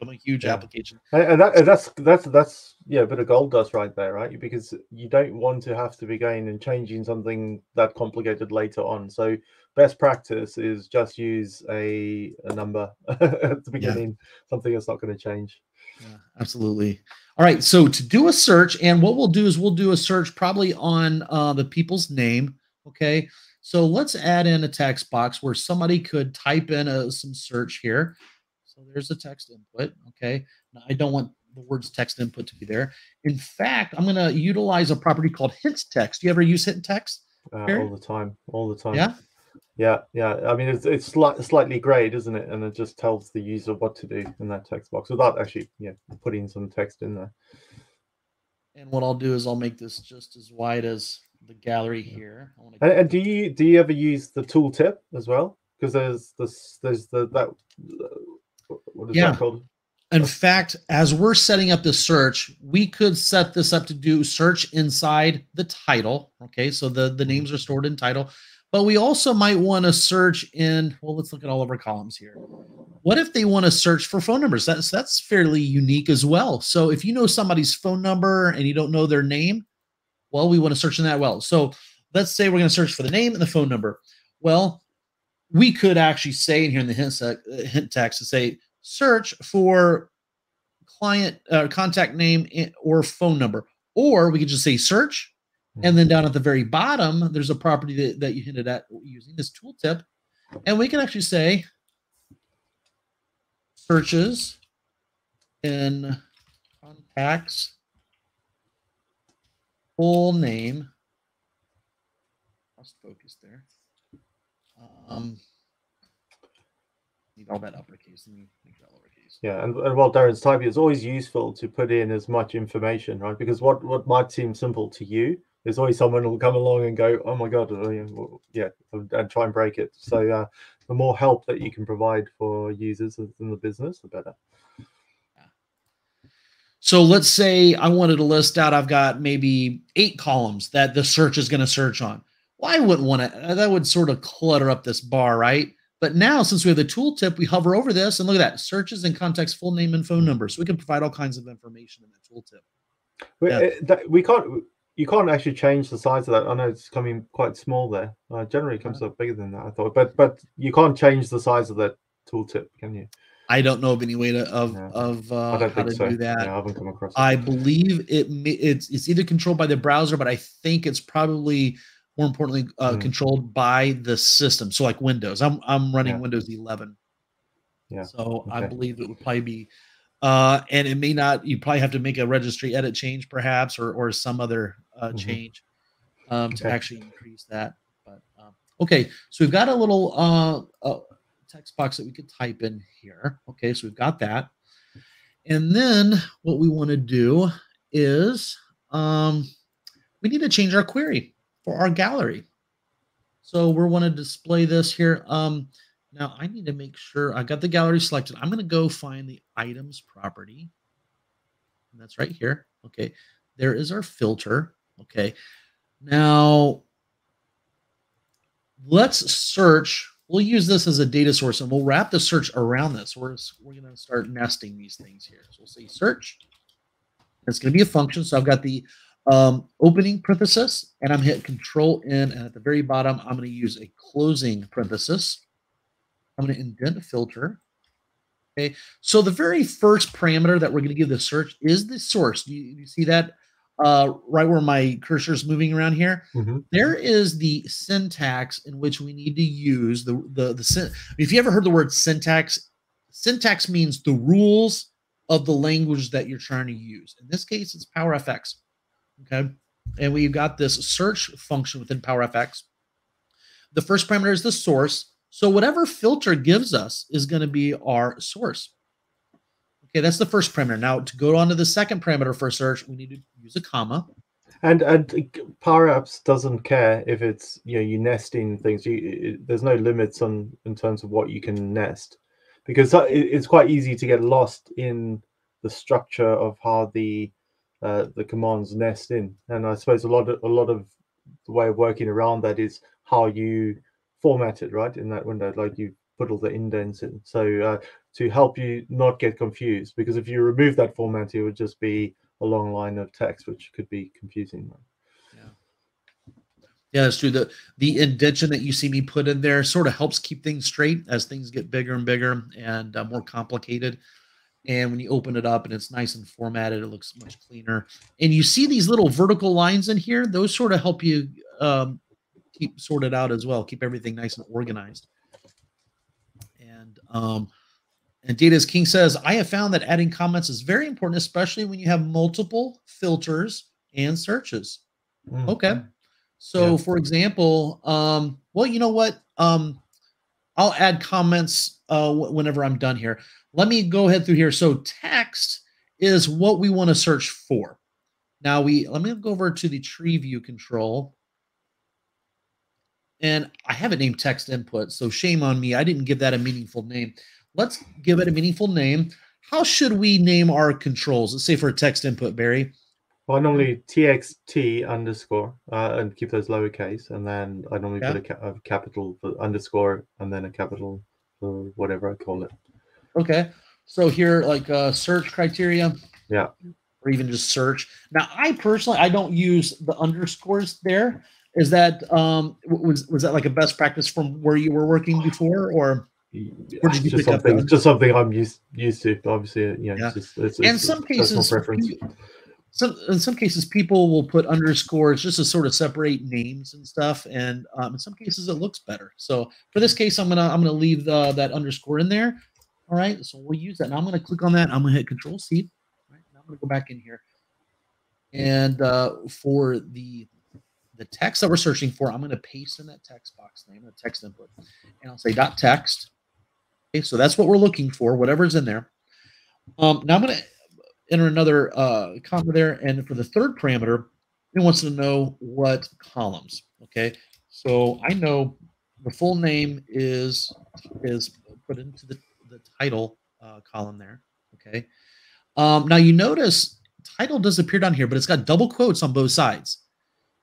become a huge Yeah. application. And, that, and that's that's that's yeah, a bit of gold dust right there, right? Because you don't want to have to be going and changing something that complicated later on. So best practice is just use a a number at the beginning, something that's not going to change. Yeah, absolutely. All right. So to do a search, and what we'll do is we'll do a search probably on uh, the people's name. Okay. So let's add in a text box where somebody could type in a, some search here. So there's a text input. Okay. Now I don't want the words text input to be there. In fact, I'm going to utilize a property called hint text. Do you ever use hint text? Uh, all the time, all the time. Yeah. Yeah, yeah. I mean, it's it's sli- slightly grayed, isn't it? And it just tells the user what to do in that text box without actually, yeah, putting some text in there. And what I'll do is I'll make this just as wide as the gallery here. I And, and do you do you ever use the tooltip as well? Because there's this there's the that what is Yeah. that called? In fact, as we're setting up the search, we could set this up to do search inside the title. Okay, so the, the mm-hmm. names are stored in title, but we also might want to search in. Well, let's look at all of our columns here. What if they want to search for phone numbers? That's that's fairly unique as well. So if you know somebody's phone number and you don't know their name, well, we want to search in that well. So let's say we're going to search for the name and the phone number. Well, we could actually say in here in the hint, sec, uh, hint text to say search for client uh, contact name or phone number. Or we could just say search. And then down at the very bottom, there's a property that, that you hinted at using this tooltip. And we can actually say searches in contacts full name. Lost. Um, need all that uppercase. Let me make that lowercase. Yeah, and, and while Darren's typing, it's always useful to put in as much information, right? Because what what might seem simple to you, there's always someone who will come along and go, "Oh my god, yeah," and try and break it. So uh, the more help that you can provide for users in the business, the better. So let's say I wanted to list out, I've got maybe eight columns that the search is going to search on. Well, I wouldn't want to, that would sort of clutter up this bar, right? But now, since we have the tooltip, we hover over this and look at that searches and context, full name and phone number. So we can provide all kinds of information in that tooltip. We, yeah. Uh, we can't, you can't actually change the size of that. I know it's coming quite small there. Uh, generally, it comes up bigger than that. I thought, but but you can't change the size of that tooltip, can you? I don't know of any way to of yeah. of uh, how to so. do that. Yeah, I haven't come across. I believe it it's it's either controlled by the browser, but I think it's probably more importantly uh, mm. controlled by the system. So like Windows, I'm I'm running yeah. Windows 11. Yeah. So okay. I believe it would probably be, uh, and it may not. You probably have to make a registry edit change, perhaps, or or some other uh, mm-hmm. change um, okay. to actually increase that. But um, okay, so we've got a little uh, uh text box that we could type in here. Okay, so we've got that. And then what we want to do is um, we need to change our query for our gallery. So we're want to display this here. Um, now I need to make sure I got the gallery selected. I'm going to go find the items property. And that's right here. Okay. There is our filter. Okay. Now let's search we'll use this as a data source and we'll wrap the search around this. We're, we're going to start nesting these things here. So we'll say search. It's going to be a function. So I've got the um, opening parenthesis and I'm hit control N. And at the very bottom, I'm going to use a closing parenthesis. I'm going to indent a filter. Okay. So the very first parameter that we're going to give the search is the source. Do you, you see that? uh, right where my cursor is moving around here, mm-hmm. there is the syntax in which we need to use the the the. If you ever heard the word syntax, syntax means the rules of the language that you're trying to use. In this case, it's PowerFX. Okay, and we've got this search function within PowerFX. The first parameter is the source. So whatever filter gives us is going to be our source. Okay, that's the first parameter. Now to go on to the second parameter for search, we need to use a comma. And and Power Apps doesn't care if it's you know you nesting things. You, it, there's no limits on in terms of what you can nest, because uh, it's quite easy to get lost in the structure of how the uh, the commands nest in. And I suppose a lot of a lot of the way of working around that is how you format it, right? In that window, like you put all the indents in. So uh, to help you not get confused, because if you remove that format, it would just be a long line of text, which could be confusing. Yeah, yeah, that's true. The the indentation that you see me put in there sort of helps keep things straight as things get bigger and bigger and uh, more complicated. And when you open it up and it's nice and formatted, it looks much cleaner. And you see these little vertical lines in here; those sort of help you um, keep sorted out as well, keep everything nice and organized. And um, and Data is King says, I have found that adding comments is very important, especially when you have multiple filters and searches. Mm-hmm. Okay. So, yeah. for example, um, well, you know what? Um, I'll add comments uh, whenever I'm done here. Let me go ahead through here. So, text is what we want to search for. Now, we let me go over to the tree view control and I have it named text input, so shame on me. I didn't give that a meaningful name. Let's give it a meaningful name. How should we name our controls? Let's say for a text input, Barry. Well, normally txt underscore uh, and keep those lowercase, and then I normally yeah. put a, ca- a, capital for underscore and then a capital for whatever I call it. Okay, so here like uh, search criteria. Yeah. Or even just search. Now, I personally I don't use the underscores there is that um was was that like a best practice from where you were working before or Where did you just something, just something I'm used used to. Obviously, you know, Yeah. it's just, it's, in it's some cases, some in some cases, people will put underscores just to sort of separate names and stuff. And um, in some cases, it looks better. So for this case, I'm gonna I'm gonna leave the, that underscore in there. All right, so we'll use that. Now I'm gonna click on that. I'm gonna hit Control C. Now I'm gonna go back in here, and uh, for the the text that we're searching for, I'm gonna paste in that text box name, the text input, and I'll say dot text. Okay, so that's what we're looking for, whatever's in there. Um, now I'm gonna enter another uh, comma there. And for the third parameter, it wants to know what columns. Okay, so I know the full name is is put into the, the title uh, column there. Okay. Um, now you notice title does appear down here, but it's got double quotes on both sides.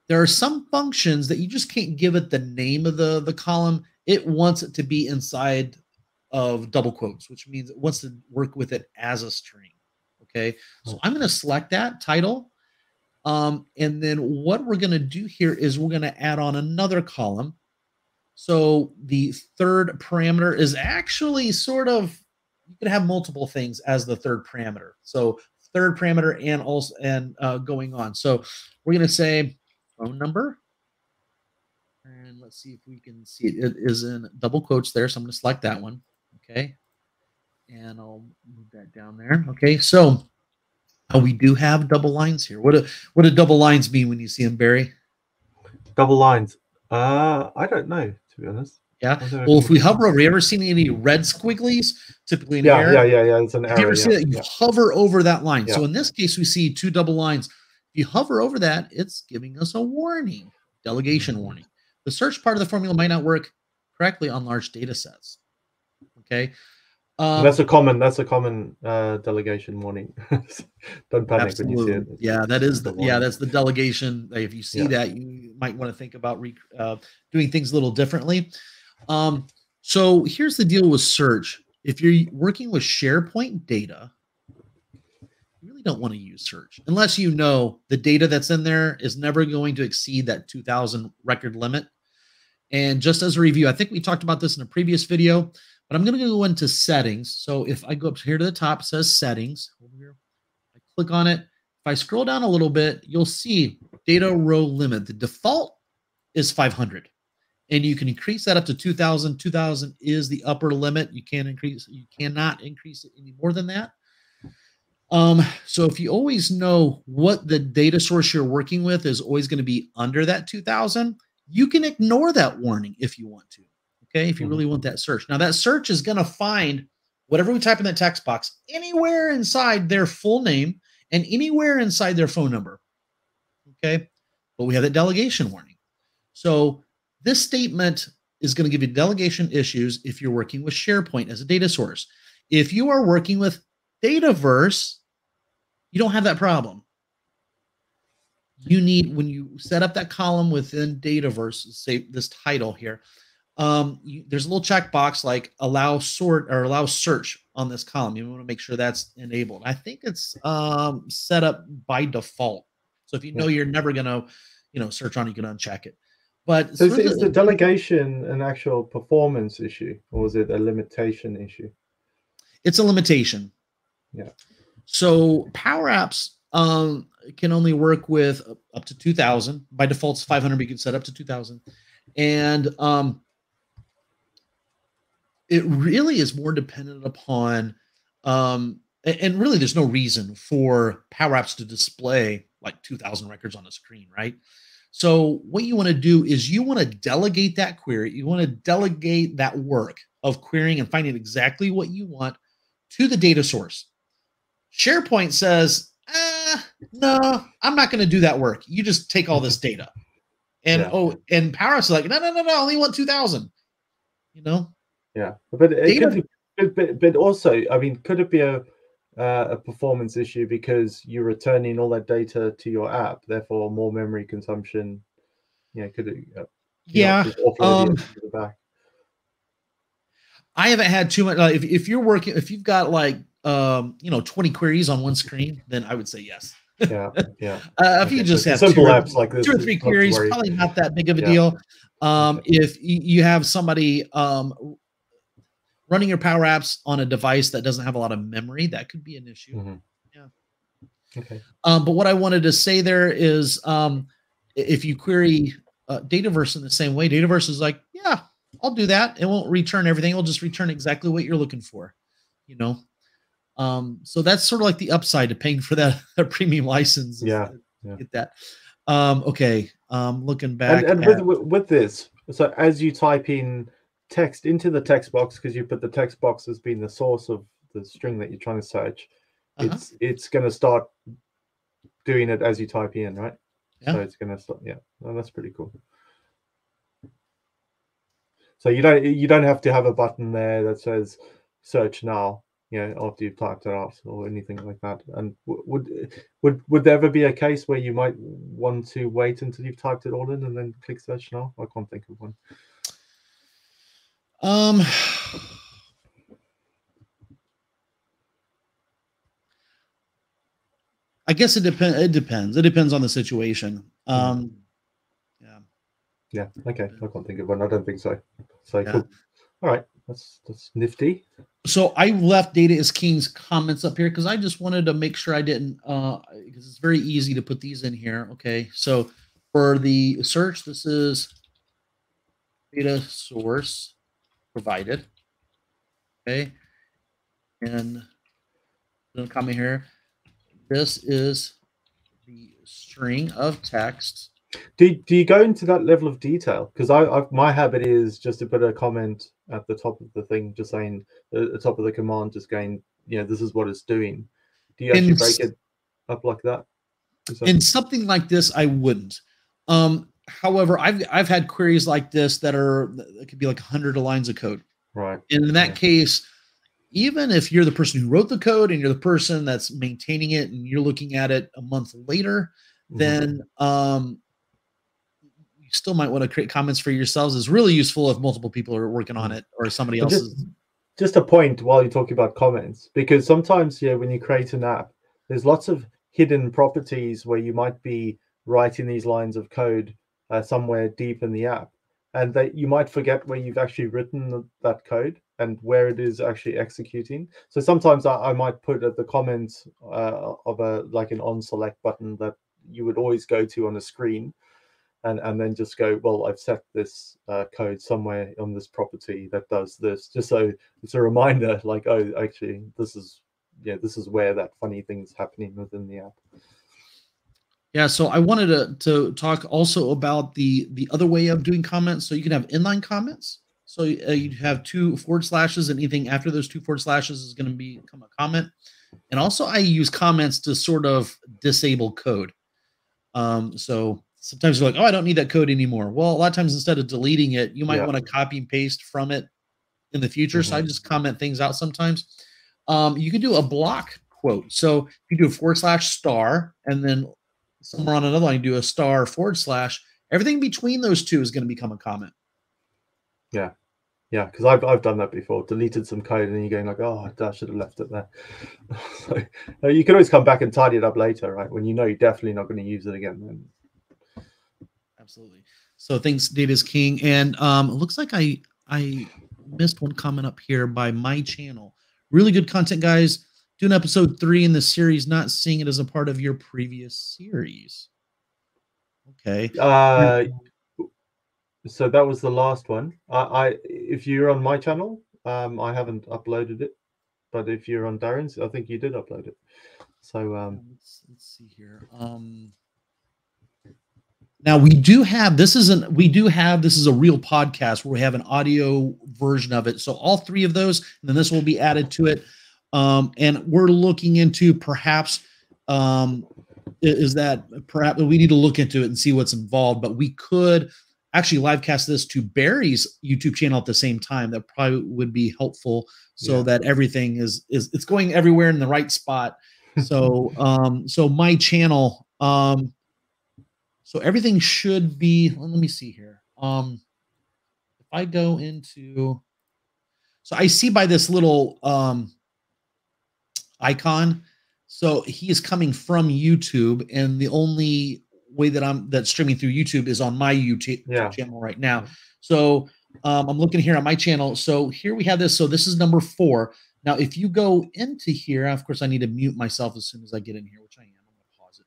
There are some functions that you just can't give it the name of the the column. It wants it to be inside of double quotes, which means it wants to work with it as a string. Okay, so I'm going to select that title. Um, and then what we're going to do here is we're going to add on another column. So the third parameter is actually sort of, you can have multiple things as the third parameter. So third parameter and also, and uh, going on. So we're going to say phone number. And let's see if we can see it. It is in double quotes there. So I'm going to select that one. Okay and I'll move that down there. Okay, so uh, we do have double lines here. What do what do double lines mean when you see them, Barry? Double lines. Uh, I don't know to be honest. Yeah. Well, if we hover over, you ever seen any red squigglies? Typically yeah, yeah, yeah, yeah. It's an Have you error. ever seen that? You yeah. hover over that line. So in this case, we see two double lines. If you hover over that, it's giving us a warning, delegation Mhm. warning. The search part of the formula might not work correctly on large data sets. Okay. Um, that's a common. That's a common uh, delegation warning. don't panic when you see it. Absolutely. Yeah, that is the yeah, that's the delegation. If you see Yeah. that, you might want to think about re, uh, doing things a little differently. Um, so here's the deal with search. If you're working with SharePoint data, you really don't want to use search unless you know the data that's in there is never going to exceed that 2000 record limit. And just as a review, I think we talked about this in a previous video, but I'm going to go into settings. So if I go up here to the top, it says settings over here. I click on it. If I scroll down a little bit, you'll see data row limit. The default is 500 and you can increase that up to 2000 2000 is the upper limit you can't increase you cannot increase it any more than that um so if you always know what the data source you're working with is always going to be under that 2000 you can ignore that warning if you want to okay if you Mhm. really want that search now that search is going to find whatever we type in that text box anywhere inside their full name and anywhere inside their phone number okay but we have that delegation warning so this statement is going to give you delegation issues if you're working with SharePoint as a data source. If you are working with Dataverse, you don't have that problem. You need, when you set up that column within Dataverse, say this title here, um, you, there's a little checkbox like allow sort or allow search on this column. You want to make sure that's enabled. I think it's um, set up by default. So if you know you're never going to, you know, search on, you can uncheck it. But So is, is the delegation an actual performance issue, or is it a limitation issue? it's a limitation. Yeah. So Power Apps um, can only work with up- up to 2000. By default, it's 500, but you can set up to 2000. And um, it really is more dependent upon, um, and really there's no reason for Power Apps to display like 2000 records on a screen, right? So what you want to do is you want to delegate that query. You want to delegate that work of querying and finding exactly what you want to the data source. SharePoint says, uh, no, I'm not going to do that work. You just take all this data. And Yeah. oh, and Power Apps is like, no, no, no, no, I only want 2000. You know? Yeah, but it could but- but also, I mean, could it be a uh, a performance issue because you're returning all that data to your app, therefore more memory consumption? Yeah, could it? Uh, know, Yeah. um. I haven't had too much. Uh, if, if you're working, if you've got like, um, you know, 20 queries on one screen, then I would say yes. Yeah, yeah. Uh, if you just so have simple two or- apps like this, two or three queries, probably not that big of a Yeah. deal. Um, if you have somebody um, running your Power Apps on a device that doesn't have a lot of memory, that could be an issue. Mhm. Yeah. Okay. Um, but what I wanted to say there is, um, if you query uh, Dataverse in the same way, Dataverse is like, yeah, I'll do that. It won't return everything. It'll just return exactly what you're looking for. You know. Um, so that's sort of like the upside to paying for that, that premium license. Yeah, yeah. Get that. Um, okay. Um, looking back. and, and at- with, with with this so as you type in text into the text box because you put the text box as being the source of the string that you're trying to search Uh-huh. it's it's going to start doing it as you type in right? Yeah. so it's going to start yeah. Well, that's pretty cool. So you don't you don't have to have a button there that says search now you know after you've typed it out or anything like that. And w- would would would there ever be a case where you might want to wait until you've typed it all in and then click search now? I can't think of one Um, I guess it depends. It depends. It depends on the situation. Um, yeah. yeah okay i can't think of one i don't think so so Yeah. cool all right that's that's nifty So I left Data is King's comments up here because I just wanted to make sure I didn't. Uh, because it's very easy to put these in here. Okay. So for the search, this is data source provided. Okay. And then comment here. This is the string of text. do, do you go into that level of detail because I, I my habit is just to put a comment at the top of the thing just saying at the top of the command just going you know this is what it's doing do you actually In break it up like that that- In something like this, I wouldn't. Um, however, I've I've had queries like this that are that could be like hundred lines of code. right And in that Yeah. case, even if you're the person who wrote the code and you're the person that's maintaining it and you're looking at it a month later, Mhm. then um, you still might want to create comments for yourselves. It's really useful if multiple people are working on it or somebody But else just- just a point while you're talking about comments because sometimes yeah when you create an app there's lots of hidden properties where you might be writing these lines of code uh, somewhere deep in the app and that you might forget where you've actually written th- that code and where it is actually executing. So sometimes i, I might put at the comments uh, of a like an on select button that you would always go to on a screen and and then just go well i've set this uh, code somewhere on this property that does this just so it's a reminder like oh actually this is yeah this is where that funny thing's happening within the app Yeah, so I wanted to, to talk also about the the other way of doing comments. So you can have inline comments. So uh, you have two forward slashes, and anything after those two forward slashes is going to become a comment. And also, I use comments to sort of disable code. Um, so sometimes you're like, oh, I don't need that code anymore. Well, a lot of times instead of deleting it, you might Yeah. want to copy and paste from it in the future. So I just comment things out sometimes. Um, you can do a block quote. So you do a forward slash star, and then somewhere on another line, you do a star forward slash. Everything between those two is going to become a comment. yeah Yeah, because I've, I've done that before deleted some code and then you're going like oh i should have left it there so uh, you can always come back and tidy it up later right when you know you're definitely not going to use it again then Absolutely. So thanks, data is king. And um, it looks like I I missed one comment up here by my channel. Really good content, guys. Doing episode three in the series, not seeing it as a part of your previous series. Okay. uh so that was the last one i i if you're on my channel um i haven't uploaded it but if you're on darren's i think you did upload it so um let's, let's see here. Um, now we do have this isn't we do have this is a real podcast where we have an audio version of it. So all three of those, and then this will be added to it. Um, and we're looking into perhaps um, is that perhaps we need to look into it and see what's involved. But we could actually live cast this to Barry's YouTube channel at the same time. That probably would be helpful so Yeah. that everything is is it's going everywhere in the right spot so um so my channel um so everything should be let me see here um if i go into so i see by this little um icon so he is coming from youtube and the only way that i'm that's streaming through youtube is on my youtube Yeah. channel right now so um, I'm looking here on my channel. So here we have this. So this is number four. Now, if you go into here, of course, I need to mute myself as soon as I get in here, which I am. I'm going to pause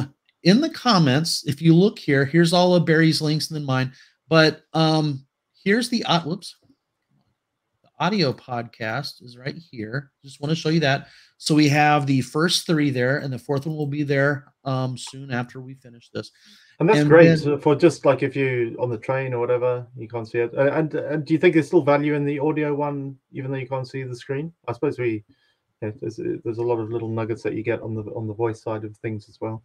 it. Um, in the comments, if you look here, here's all of Barry's links and then mine. But um, here's the uh, whoops, audio podcast is right here. Just want to show you that. So we have the first three there, and the fourth one will be there um, soon after we finish this. And that's And great then- for just like if you on the train or whatever, you can't see it. Uh, And, and do you think there's still value in the audio one, even though you can't see the screen? I suppose we yeah, there's there's a lot of little nuggets that you get on the on the voice side of things as well.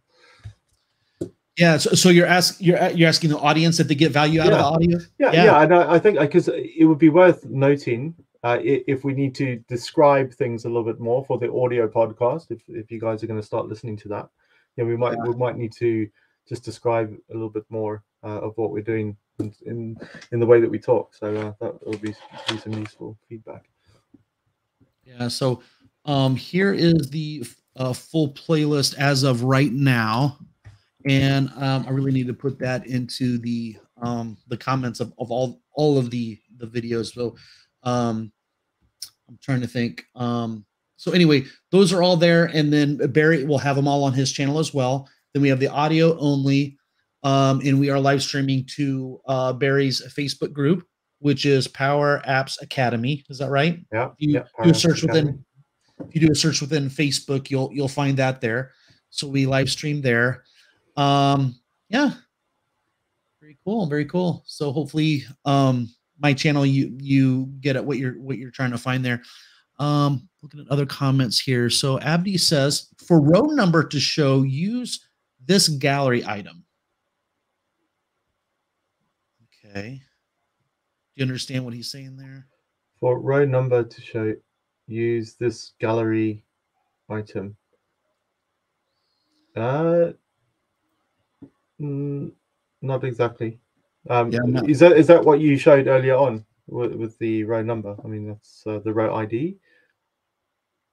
Yeah. So, so you're asking you're you're asking the audience that they get value out of the audio. Yeah, Yeah. yeah, and I, I think because it would be worth noting uh, if we need to describe things a little bit more for the audio podcast. If if you guys are going to start listening to that, yeah, we might we might need to just describe a little bit more uh, of what we're doing in, in in the way that we talk. So uh, that will be, be some useful feedback. Yeah. So um, here is the uh, full playlist as of right now, and um, I really need to put that into the um, the comments of, of all all of the the videos. So um, I'm trying to think. Um, so anyway, those are all there, and then Barry will have them all on his channel as well. Then we have the audio only, um, and we are live streaming to uh, Barry's Facebook group, which is Power Apps Academy. Is that right? Yeah, You yeah. do a search Academy. within if you do a search within Facebook, you'll you'll find that there. So we live stream there. Um, yeah, very cool, very cool. So hopefully, um, my channel you you get at what you're what you're trying to find there. Um, looking at other comments here. So Abdi says for row number to show, use this gallery item. Okay. Do you understand what he's saying there? For row number to show, use this gallery item. Uh, mm, not exactly. Um, Yeah, is that is that what you showed earlier on with, with the row number? I mean, that's uh, the row ID.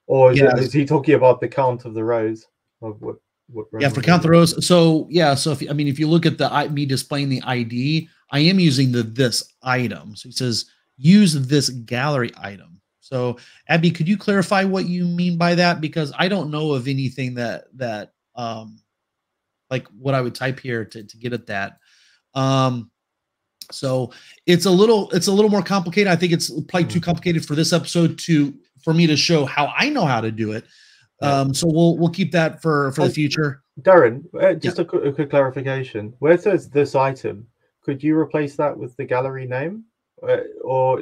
Or is, Yeah. is he talking about the count of the rows of what what? Yeah, for count the rows. So yeah, so if I mean, if you look at the I- me displaying the ID, I am using the this item. So he says use this gallery item. So Abby, could you clarify what you mean by that? Because I don't know of anything that that um like what I would type here to to get at that. Um so it's a little it's a little more complicated. I think it's probably too complicated for this episode to for me to show how I know how to do it. Um, so we'll we'll keep that for for the Oh, future. Darren, uh, just a, quick, a quick clarification. Where it says this item, could you replace that with the gallery name, uh, or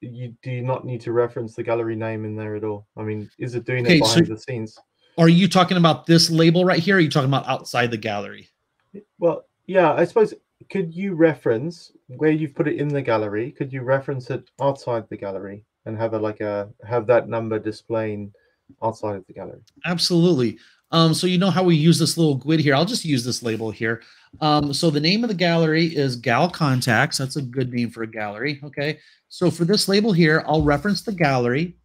you do you not need to reference the gallery name in there at all? I mean, is it doing Okay, it so- behind the scenes? Are you talking about this label right here? Are you talking about outside the gallery? Well, yeah, I suppose. Could you reference where you've put it in the gallery? Could you reference it outside the gallery and have a like a have that number displaying outside of the gallery? Absolutely. Um, so you know how we use this little GUID here. I'll just use this label here. Um, so the name of the gallery is Gal Contacts. That's a good name for a gallery. Okay. So for this label here, I'll reference the gallery.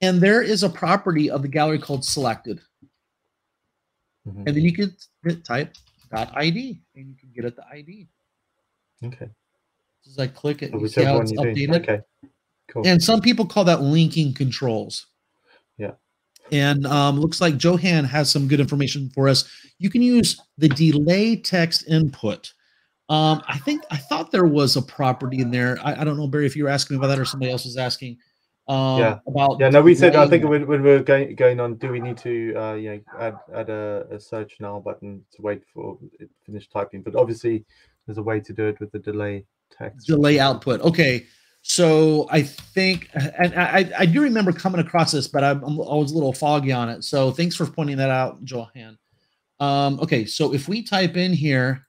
And there is a property of the gallery called selected. Mhm. And then you can hit type dot ID and you can get at the ID. Okay, As I click it, you see how it's updated. Okay, cool. And some people call that linking controls. Yeah. And um, looks like Johan has some good information for us. You can use the delay text input. Um, I think I thought there was a property in there. I, I don't know, Barry, if you were asking me about that or somebody else was asking. Um, Yeah. About Yeah, no, we said I think when, when we ware going going on, do we need to uh, you know add add a, a search now button to wait for it finish typing? But obviously, there's a way to do it with the delay text. delay output. Okay. So I think, and I, I do remember coming across this, but I'm, I'm I was a little foggy on it. So thanks for pointing that out, Johan. Um, okay, so if we type in here,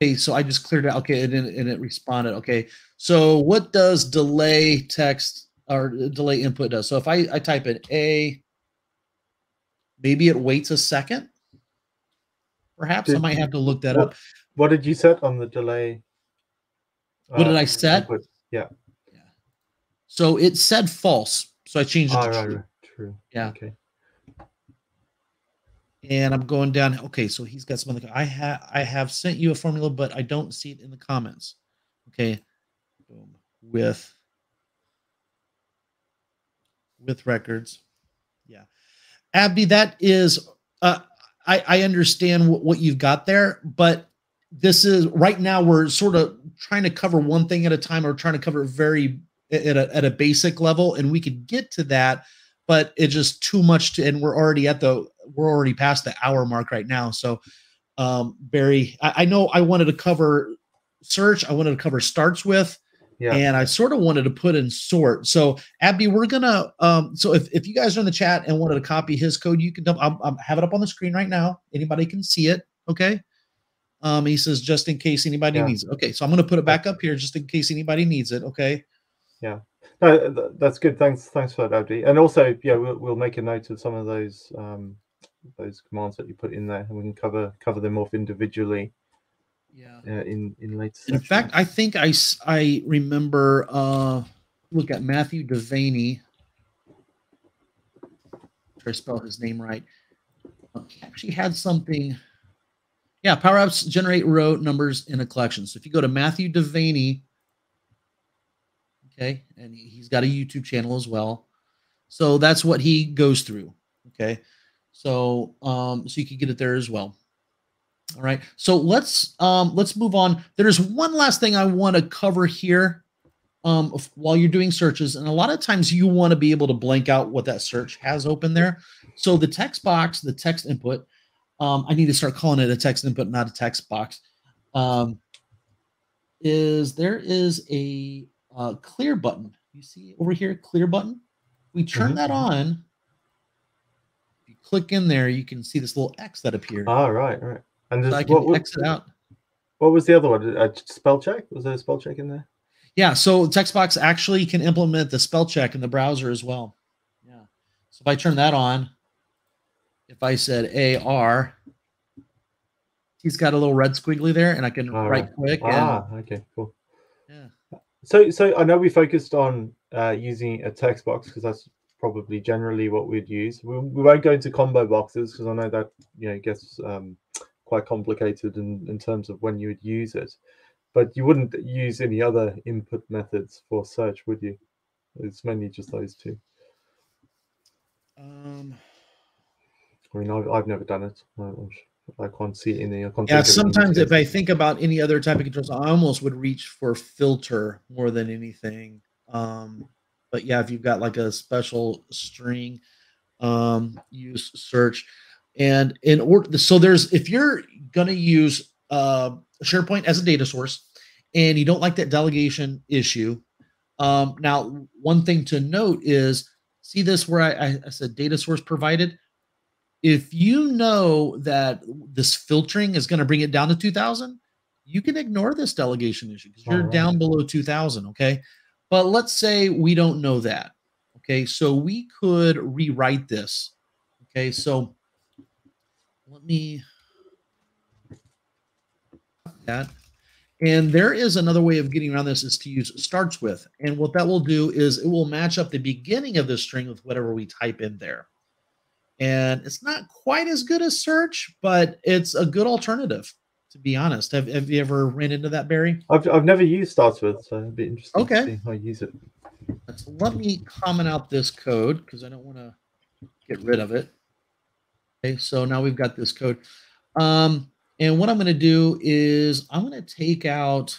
okay, so I just cleared it. Okay, and, it- and it responded. Okay, so what does delay text or delay input does? So if I, I type in a, maybe it waits a second. Perhaps I Did- might have to look that what- up. What did you set on the delay? What did uh, I set? input? Yeah. So it said false. So I changed it Ah, to right, true. right, true. Yeah. Okay. And I'm going down. Okay, so he's got some other. I have I have sent you a formula, but I don't see it in the comments. Okay, boom with with records. Yeah, Abby, that is. Uh, I I understand what, what you've got there, but this is right now we're sort of trying to cover one thing at a time or trying to cover very at a, at a basic level and we could get to that but it's just too much to and we're already at the we're already past the hour mark right now so um barry i, I know i wanted to cover search i wanted to cover starts with Yeah. and i sort of wanted to put in sort so abby we're gonna um so if, if you guys are in the chat and wanted to copy his code you can dump I'm, I'm have it up on the screen right now anybody can see it okay um he says just in case anybody Yeah. needs it okay so i'm gonna put it back up here just in case anybody needs it okay Yeah. No, that's good. Thanks, thanks for that, Abdi. And also, yeah, we'll, we'll make a note of some of those um, those commands that you put in there, and we can cover cover them off individually yeah uh, in in later. In fact, I think I I remember. Uh, look at Matthew Devaney. Try to spell his name right. Uh, he actually had something. Yeah, Power Apps generate row numbers in a collection. So if you go to Matthew Devaney, okay, and he's got a YouTube channel as well. So that's what he goes through. Okay, so um, so you can get it there as well. All right. So let's um let's move on. There's one last thing I want to cover here um while you're doing searches and a lot of times you want to be able to blank out what that search has open there. So the text box, the text input, um I need to start calling it a text input not a text box. Um is there is a uh, clear button. You see over here clear button? We turn Mhm, that on. Click in there, you can see this little X that appears. Ah, right, right. And so I can what, what, exit out. what was the other one? A spell check? Was there a spell check in there? Yeah, so Textbox actually can implement the spell check in the browser as well. Yeah. So if I turn that on, if I said AR, he's got a little red squiggly there, and I can All right click and Ah, okay, cool. yeah. So, so I know we focused on uh, using a text box because that's probably generally what we'd use. We, we won't go into combo boxes because I know that you know gets um, quite complicated in, in terms of when you would use it. But you wouldn't use any other input methods for search, would you? It's mainly just those two. Um, I mean, I've, I've never done it. I, I can't see it in the. I can't yeah, sometimes if I think about any other type of controls, I almost would reach for filter more than anything. Um, but yeah, if you've got like a special string, um, use search. And in order, so there's if you're gonna use uh, SharePoint as a data source, and you don't like that delegation issue, um, now one thing to note is see this where I, I, said data source provided. If you know that this filtering is going to bring it down to 2000, you can ignore this delegation issue because you're Alright. down below 2000. Okay. But let's say we don't know that. Okay. So we could rewrite this. Okay. So let me that. And there is another way of getting around this is to use starts with. And what that will do is it will match up the beginning of the string with whatever we type in there. And it's not quite as good as search, but it's a good alternative, to be honest. Have, have you ever ran into that, Barry? I've, I've never used starts with, so it'd be interesting Okay. to see how you use it. Let's, let me comment out this code because I don't want to get rid of it. Okay, so now we've got this code. Um, and what I'm going to do is I'm going to take out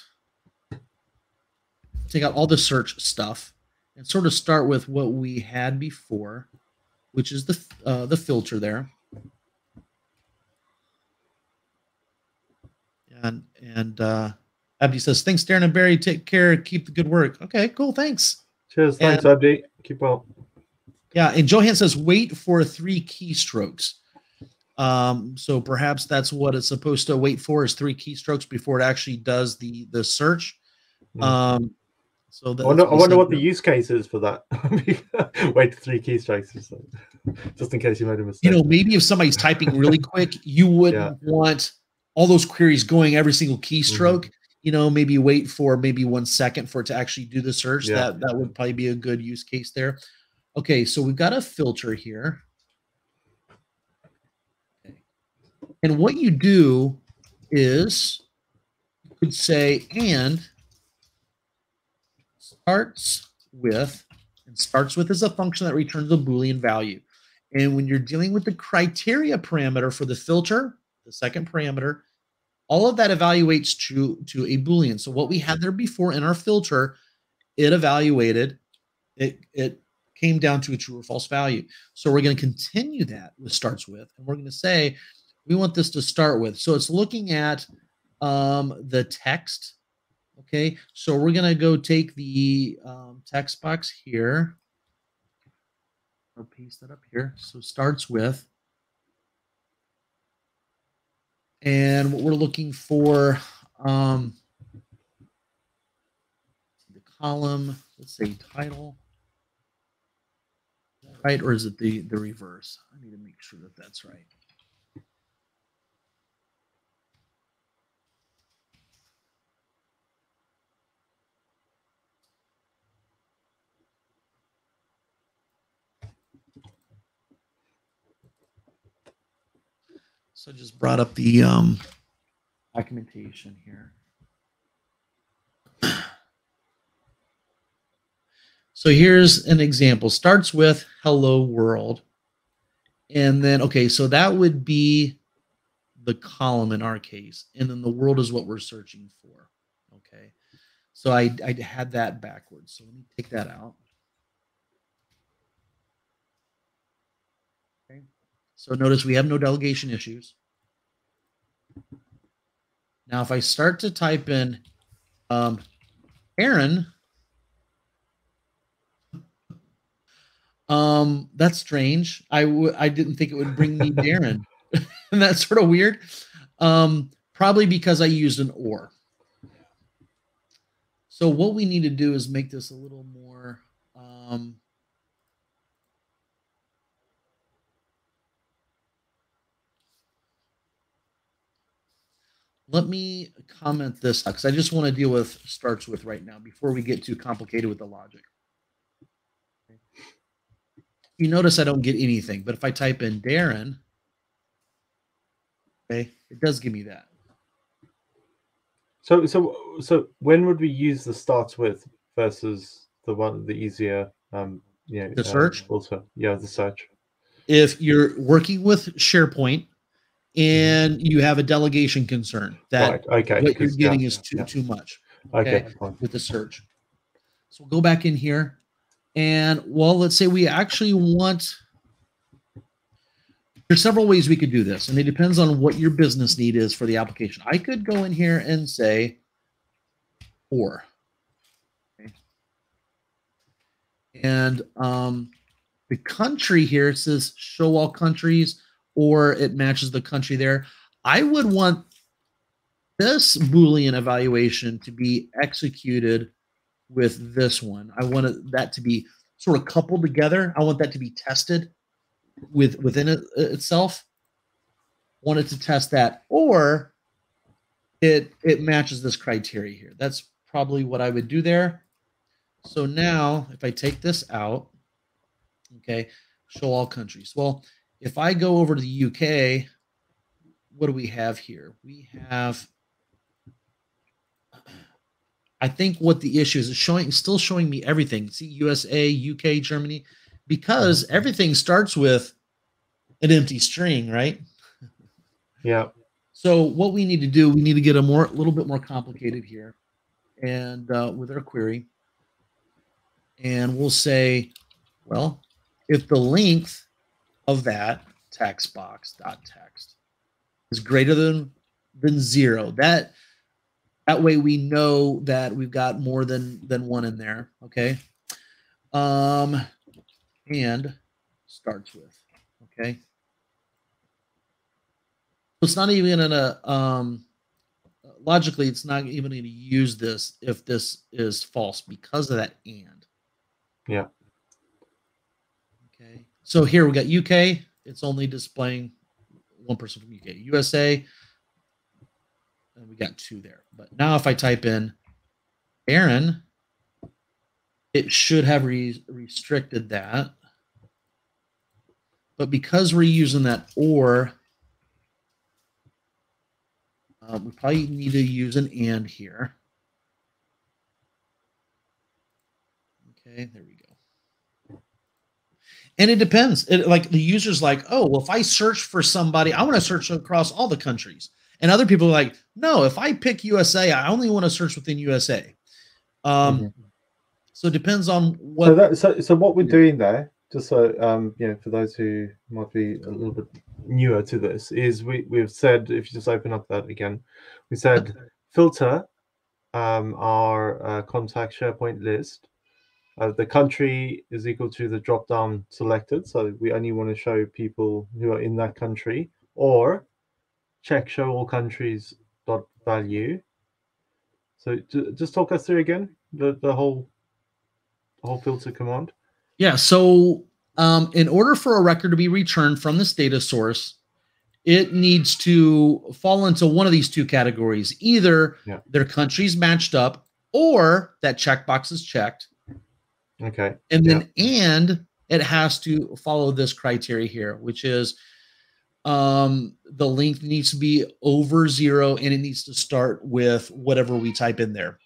take out all the search stuff and sort of start with what we had before, which is the uh, the filter there. And and uh, Abdi says, "Thanks, Darren and Barry. Take care. Keep the good work." Okay, cool. Thanks. Cheers. Thanks, And- Abdi. Keep well. Yeah, and Johan says wait for three keystrokes. Um, so perhaps that's what it's supposed to wait for is three keystrokes before it actually does the the search. Hmm. Um, so I wonder, I wonder what the use case is for that. Wait three keystrokes, just in case you made a mistake. you know maybe if somebody's typing really quick, you wouldn't want all those queries going every single keystroke. Mm-hmm. You know, maybe wait for maybe one second for it to actually do the search. Yeah. That that would probably be a good use case there. Okay, so we've got a filter here. And what you do is you could say and starts with and starts with is a function that returns a boolean value. And when you're dealing with the criteria parameter for the filter, the second parameter, all of that evaluates to, to a Boolean. So what we had there before in our filter, it evaluated, it, it came down to a true or false value. So we're going to continue that with starts with, and we're going to say, we want this to start with. So it's looking at um, the text. Okay, so we're going to go take the um, text box here. I'll paste that up here. So starts with and what we're looking for um, the column let's say title. Right or is it the the reverse? I need to make sure that that's right So I just brought up the um, documentation here. So here's an example. Starts with hello world. And then, okay, so that would be the column in our case. And then the world is what we're searching for. Okay. So I, I had that backwards. So let me take that out. So notice we have no delegation issues. Now, if I start to type in um, Aaron, um, that's strange. I w- I didn't think it would bring me Darren. and that's sort of weird. Um, probably because I used an or. So what we need to do is make this a little more um, Let me comment this because I just want to deal with starts with right now before we get too complicated with the logic. You notice I don't get anything, but if I type in Darren, okay, it does give me that. So, so, so, when would we use the starts with versus the one, the easier, um, yeah, the search? Uh, also, yeah, the search. If you're working with SharePoint, and you have a delegation concern that right. okay. what you're getting yeah, is too yeah. too much. Okay, okay with the search. So we'll go back in here, and well, let's say we actually want. There's several ways we could do this, and it depends on what your business need is for the application. I could go in here and say, or. Okay. And um, the country here says show all countries or it matches the country there. I would want this Boolean evaluation to be executed with this one. I want that to be sort of coupled together. I want that to be tested with within it, uh, itself. Wanted to test that, or it it matches this criteria here. That's probably what I would do there. So now, if I take this out, okay, show all countries. Well, if I go over to the UK, what do we have here? We have, I think what the issue is, is showing, still showing me everything. See, USA, UK, Germany, because everything starts with an empty string, right? Yeah. So what we need to do, we need to get a more, a little bit more complicated here, and uh, with our query, and we'll say, well, if the length of that text box dot text is greater than than zero. That that way we know that we've got more than than one in there. Okay. Um and starts with. Okay. It's not even in a um logically it's not even going to use this if this is false because of that and. Yeah. So here we got UK. It's only displaying one person from UK. USA, and we got two there. But now if I type in Aaron, it should have re restricted that. But because we're using that or, Uh, we probably need to use an and here. Okay, there we go. And it depends. It, like the user's like, oh, well, if I search for somebody, I want to search across all the countries. And other people are like, no, if I pick USA, I only want to search within USA. Um, Mhm. So it depends on what. So, that, so, so what we're Yeah. doing there, just so um, you know, for those who might be a little bit newer to this, is we we've said if you just open up that again, we said filter um, our uh, contact SharePoint list. Uh, the country is equal to the drop down selected, so we only want to show people who are in that country, or check show all countries dot value. So just talk us through again the the whole the whole filter command. Yeah. So, um, in order for a record to be returned from this data source, it needs to fall into one of these two categories. Either Yeah. their countries matched up, or that checkbox is checked, Okay. and then and it has to follow this criteria here, which is um, the length needs to be over zero, and it needs to start with whatever we type in there.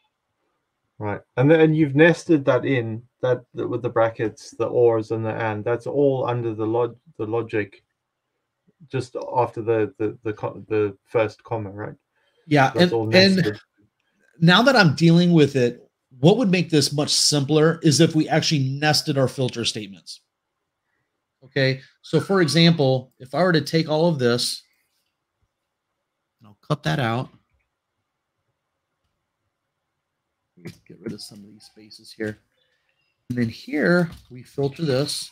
Right. And then you've nested that in that, that with the brackets, the ors and the and. That's all under the log the logic just after the the the, the first comma, right? Yeah, That's and, all and now that I'm dealing with it, what would make this much simpler is if we actually nested our filter statements. Okay, so for example, if I were to take all of this, and I'll cut that out, get rid of some of these spaces here, and then here we filter this.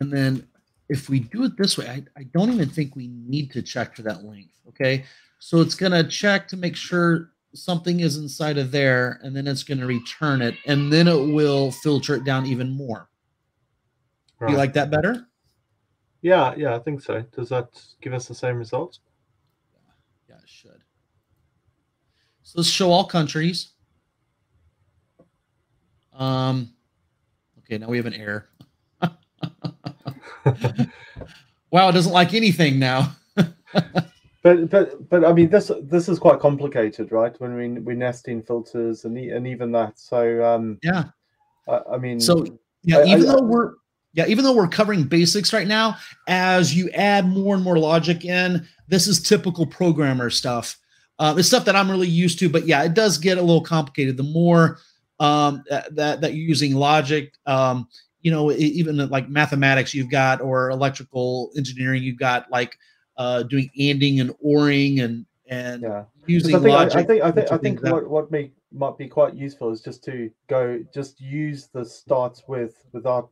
And then if we do it this way, I, I don't even think we need to check for that length. Okay. So it's going to check to make sure something is inside of there, and then it's going to return it, and then it will filter it down even more. Do Right. you like that better? yeah, yeah, I think so. Does that give us the same result? Yeah, it should. So let's show all countries. Um, okay, now we have an error. wow, it doesn't like anything now. But but but I mean this this is quite complicated, right? When we we nest in filters and and even that. So um Yeah. I, I mean So yeah, I- even I- though we're yeah, even though we're covering basics right now, as you add more and more logic in, this is typical programmer stuff. Uh, it's stuff that I'm really used to, but yeah, it does get a little complicated. The more um, that, that that you're using logic, um, you know, even like mathematics, you've got or electrical engineering, you've got like uh, doing anding and oring and and yeah. using I think, logic. I think I think I think what what may might be quite useful is just to go just use the starts with without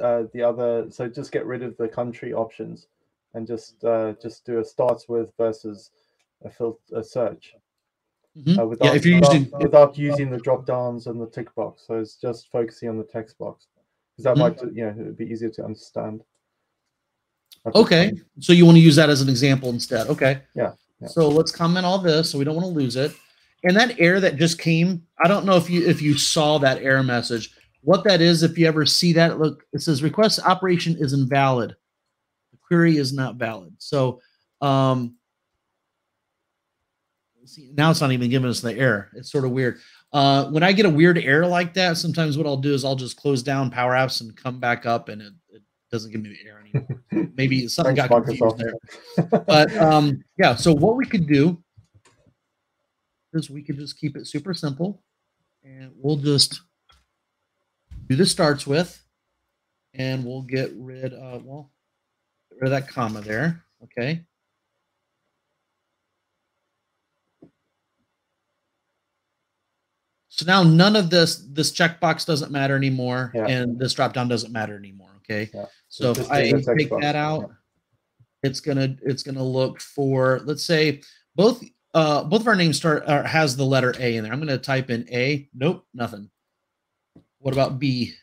uh, the other. So just get rid of the country options and just uh, just do a starts with versus a filter a search. Mhm. Uh, without, yeah, if you're without, using without using the drop downs and the tick box, so it's just focusing on the text box because that Mhm. might you know it would be easier to understand. at this Okay, so you want to use that as an example instead. Okay. Yeah, yeah. So let's comment all this, so we don't want to lose it. And that error that just came, I don't know if you if you saw that error message. What that is, if you ever see that, look, it says request operation is invalid. The query is not valid. So um see, now it's not even giving us the error. It's sort of weird. Uh, when I get a weird error like that, sometimes what I'll do is I'll just close down Power Apps and come back up, and it, it doesn't give me the error anymore. Maybe something Thanks, got confused there. But um, yeah, so what we could do is we could just keep it super simple, and we'll just do the starts with, and we'll get rid of well, get rid of that comma there. Okay. So now none of this this checkbox doesn't matter anymore, Yeah. and this drop down doesn't matter anymore. Okay. Yeah. So if I do the text take that yeah. out, it's gonna it's gonna look for let's say both uh both of our names start uh, has the letter A in there. I'm gonna type in A. Nope, nothing. What about B?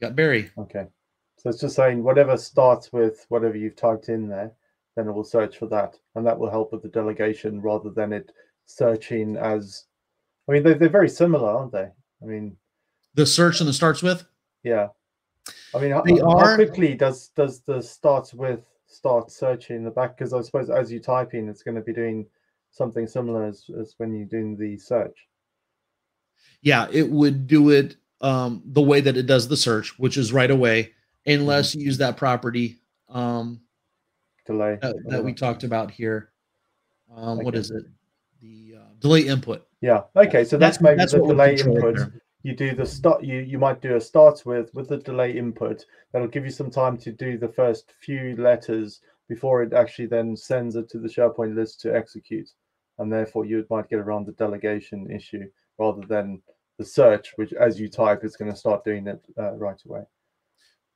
Got Barry. Okay. So it's just saying whatever starts with whatever you've typed in there, then it will search for that. And that will help with the delegation rather than it searching as I mean they're, they're very similar, aren't they? I mean, The search and the starts with. yeah. I mean, how, how quickly does does the starts with start searching in the back? Because I suppose as you type in, it's going to be doing something similar as, as when you're doing the search. Yeah, it would do it um, the way that it does the search, which is right away, unless you use that property um, Delay. that, that we talked about here. Um, What Okay. is it? The delay input. Yeah. Okay. So that's, That's- maybe that's the delay input. there. You do the start. You you might do a starts with with the delay input. That'll give you some time to do the first few letters before it actually then sends it to the SharePoint list to execute, and therefore you might get around the delegation issue rather than the search, which as you type, is going to start doing it uh, right away.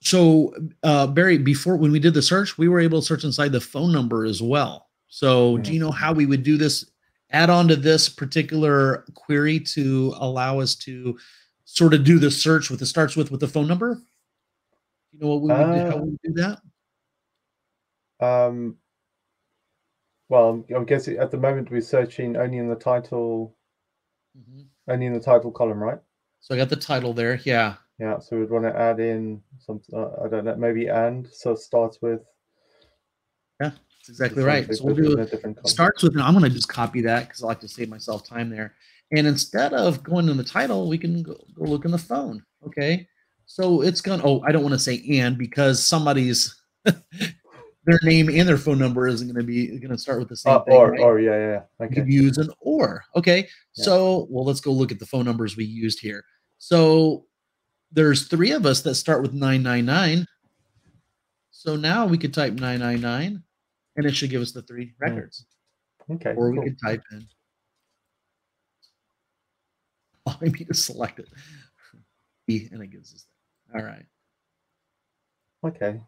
So, uh, Barry, before when we did the search, we were able to search inside the phone number as well. So, do you know how we would do this? Add on to this particular query to allow us to sort of do the search with the starts with with the phone number. You know what we would do, how Uh, we do that? Um, well, I'm, guessing at the moment we're searching only in the title, Mhm. only in the title column, right? So I got the title there. Yeah. Yeah, so we'd want to add in some, uh, I don't know, maybe and. So it starts with. That's exactly right. So we'll do column. starts with, and I'm going to just copy that because I like to save myself time there. And instead of going in the title, we can go, go look in the phone. Okay. So it's going to, oh, I don't want to say and because somebody's, their name and their phone number isn't going to be going to start with the same Uh, thing. or, right? or, yeah, yeah, yeah. You Okay. could use an or. Okay. Yeah. So, well, let's go look at the phone numbers we used here. So there's three of us that start with 999. So now we could type 999 and it should give us the three records. Okay. Or we cool. could type in. Allowing me to select it. And it gives us that. All right. Okay.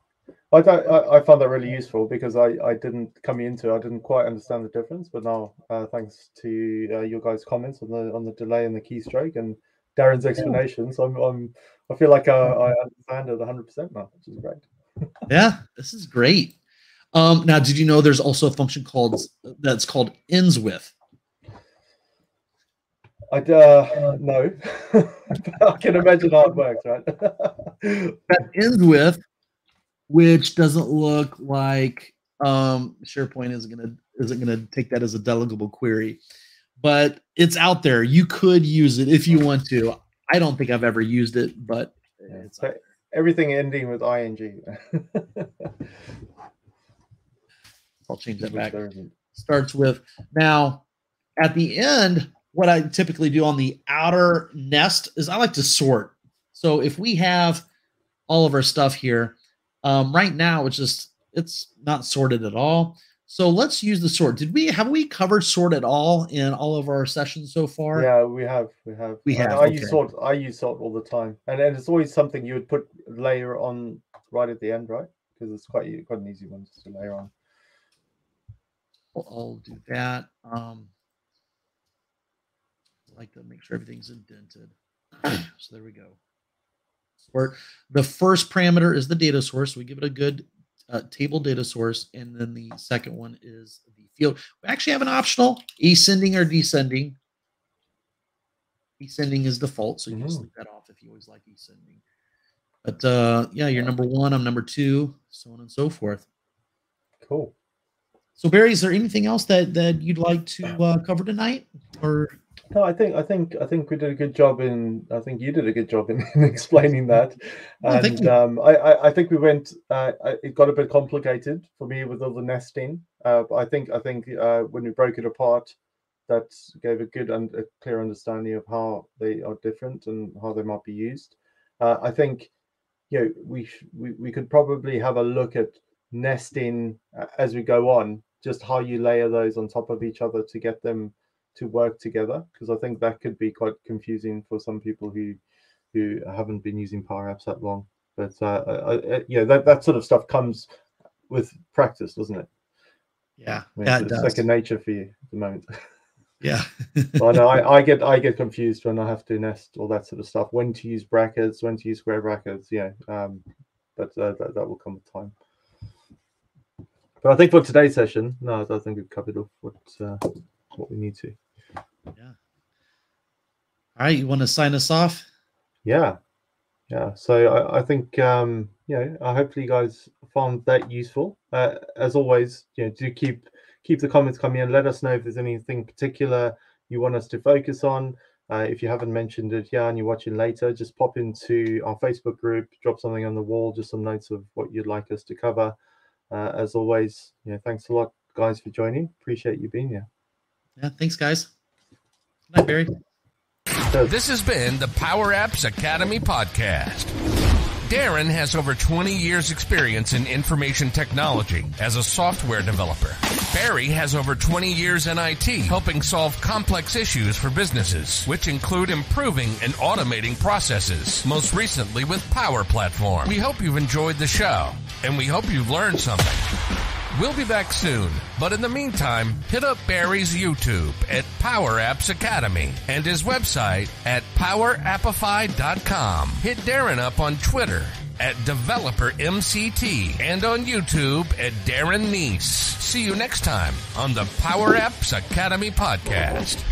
I, don't, I I found that really useful because I, I didn't coming into it, I didn't quite understand the difference, but now uh, thanks to uh, your guys' comments on the on the delay and the keystroke and Darren's explanations, I'm, I'm I feel like uh, I understand it 100 percent now, which is great. Yeah, this is great. Um, now, did you know there's also a function called that's called ends with? I uh, no, I can imagine how it works, right? that ends with, which doesn't look like um, SharePoint is gonna isn't gonna take that as a delegable query, but it's out there. You could use it if you want to. I don't think I've ever used it, but Yeah, it's so everything ending with ing. I'll change that back. Starts with now at the end. What I typically do on the outer nest is I like to sort. So if we have all of our stuff here, um, right now it's just it's not sorted at all. So let's use the sort. Did we have we covered sort at all in all of our sessions so far? Yeah, we have, we have. We I- have, I, use okay. sort. I use sort all the time, and and it's always something you would put layer on right at the end, right? Because it's quite quite an easy one just to layer on. I'll, I'll do that. Um, I like to make sure everything's indented. so there we go. Sort. The first parameter is the data source. We give it a good uh, table data source, and then the second one is the field. We actually have an optional ascending or descending. Ascending is default, so you just Mhm. leave that off if you always like ascending. But uh, yeah, you're number one. I'm number two, so on and so forth. Cool. So Barry, is there anything else that that you'd like to uh, cover tonight? Or No, I think I think I think we did a good job in. I think you did a good job in, in explaining that, Oh, and um, I, I I think we went. Uh, I- it got a bit complicated for me with all the nesting. Uh, but I think I think uh, when we broke it apart, that gave a good and a clear understanding of how they are different and how they might be used. Uh, I think, you know, we, sh- we we could probably have a look at nesting uh, as we go on, just how you layer those on top of each other to get them to work together, because I think that could be quite confusing for some people who who haven't been using Power Apps that long. But uh, I, I, yeah, that that sort of stuff comes with practice, doesn't it? yeah, I mean, yeah, it it's does. second nature for you at the moment. Yeah, I know I, I get I get confused when I have to nest all that sort of stuff. When to use brackets, when to use square brackets. Yeah, um, but uh, that that will come with time. But I think for today's session, no, I think we've covered off what uh, what we need to. yeah. All right, you want to sign us off? Yeah, yeah. So I, I think um, yeah, I hopefully you guys found that useful. Uh, as always, you know, do keep keep the comments coming in. Let us know if there's anything particular you want us to focus on. Uh, if you haven't mentioned it, yeah, and you're watching later, just pop into our Facebook group, drop something on the wall, just some notes of what you'd like us to cover. Uh, as always, you know, thanks a lot, guys, for joining. Appreciate you being here. Yeah, thanks, guys. Good night, Barry. This has been the Power Apps Academy podcast. Darren has over 20 years experience in information technology as a software developer. Barry has over 20 years in IT helping solve complex issues for businesses, which include improving and automating processes, most recently with Power Platform. We hope you've enjoyed the show and we hope you've learned something. We'll be back soon, but in the meantime, hit up Barry's YouTube at Power Apps Academy and his website at powerappify.com. Hit Darren up on Twitter at DeveloperMCT and on YouTube at Darren Neese. See you next time on the Power Apps Academy podcast.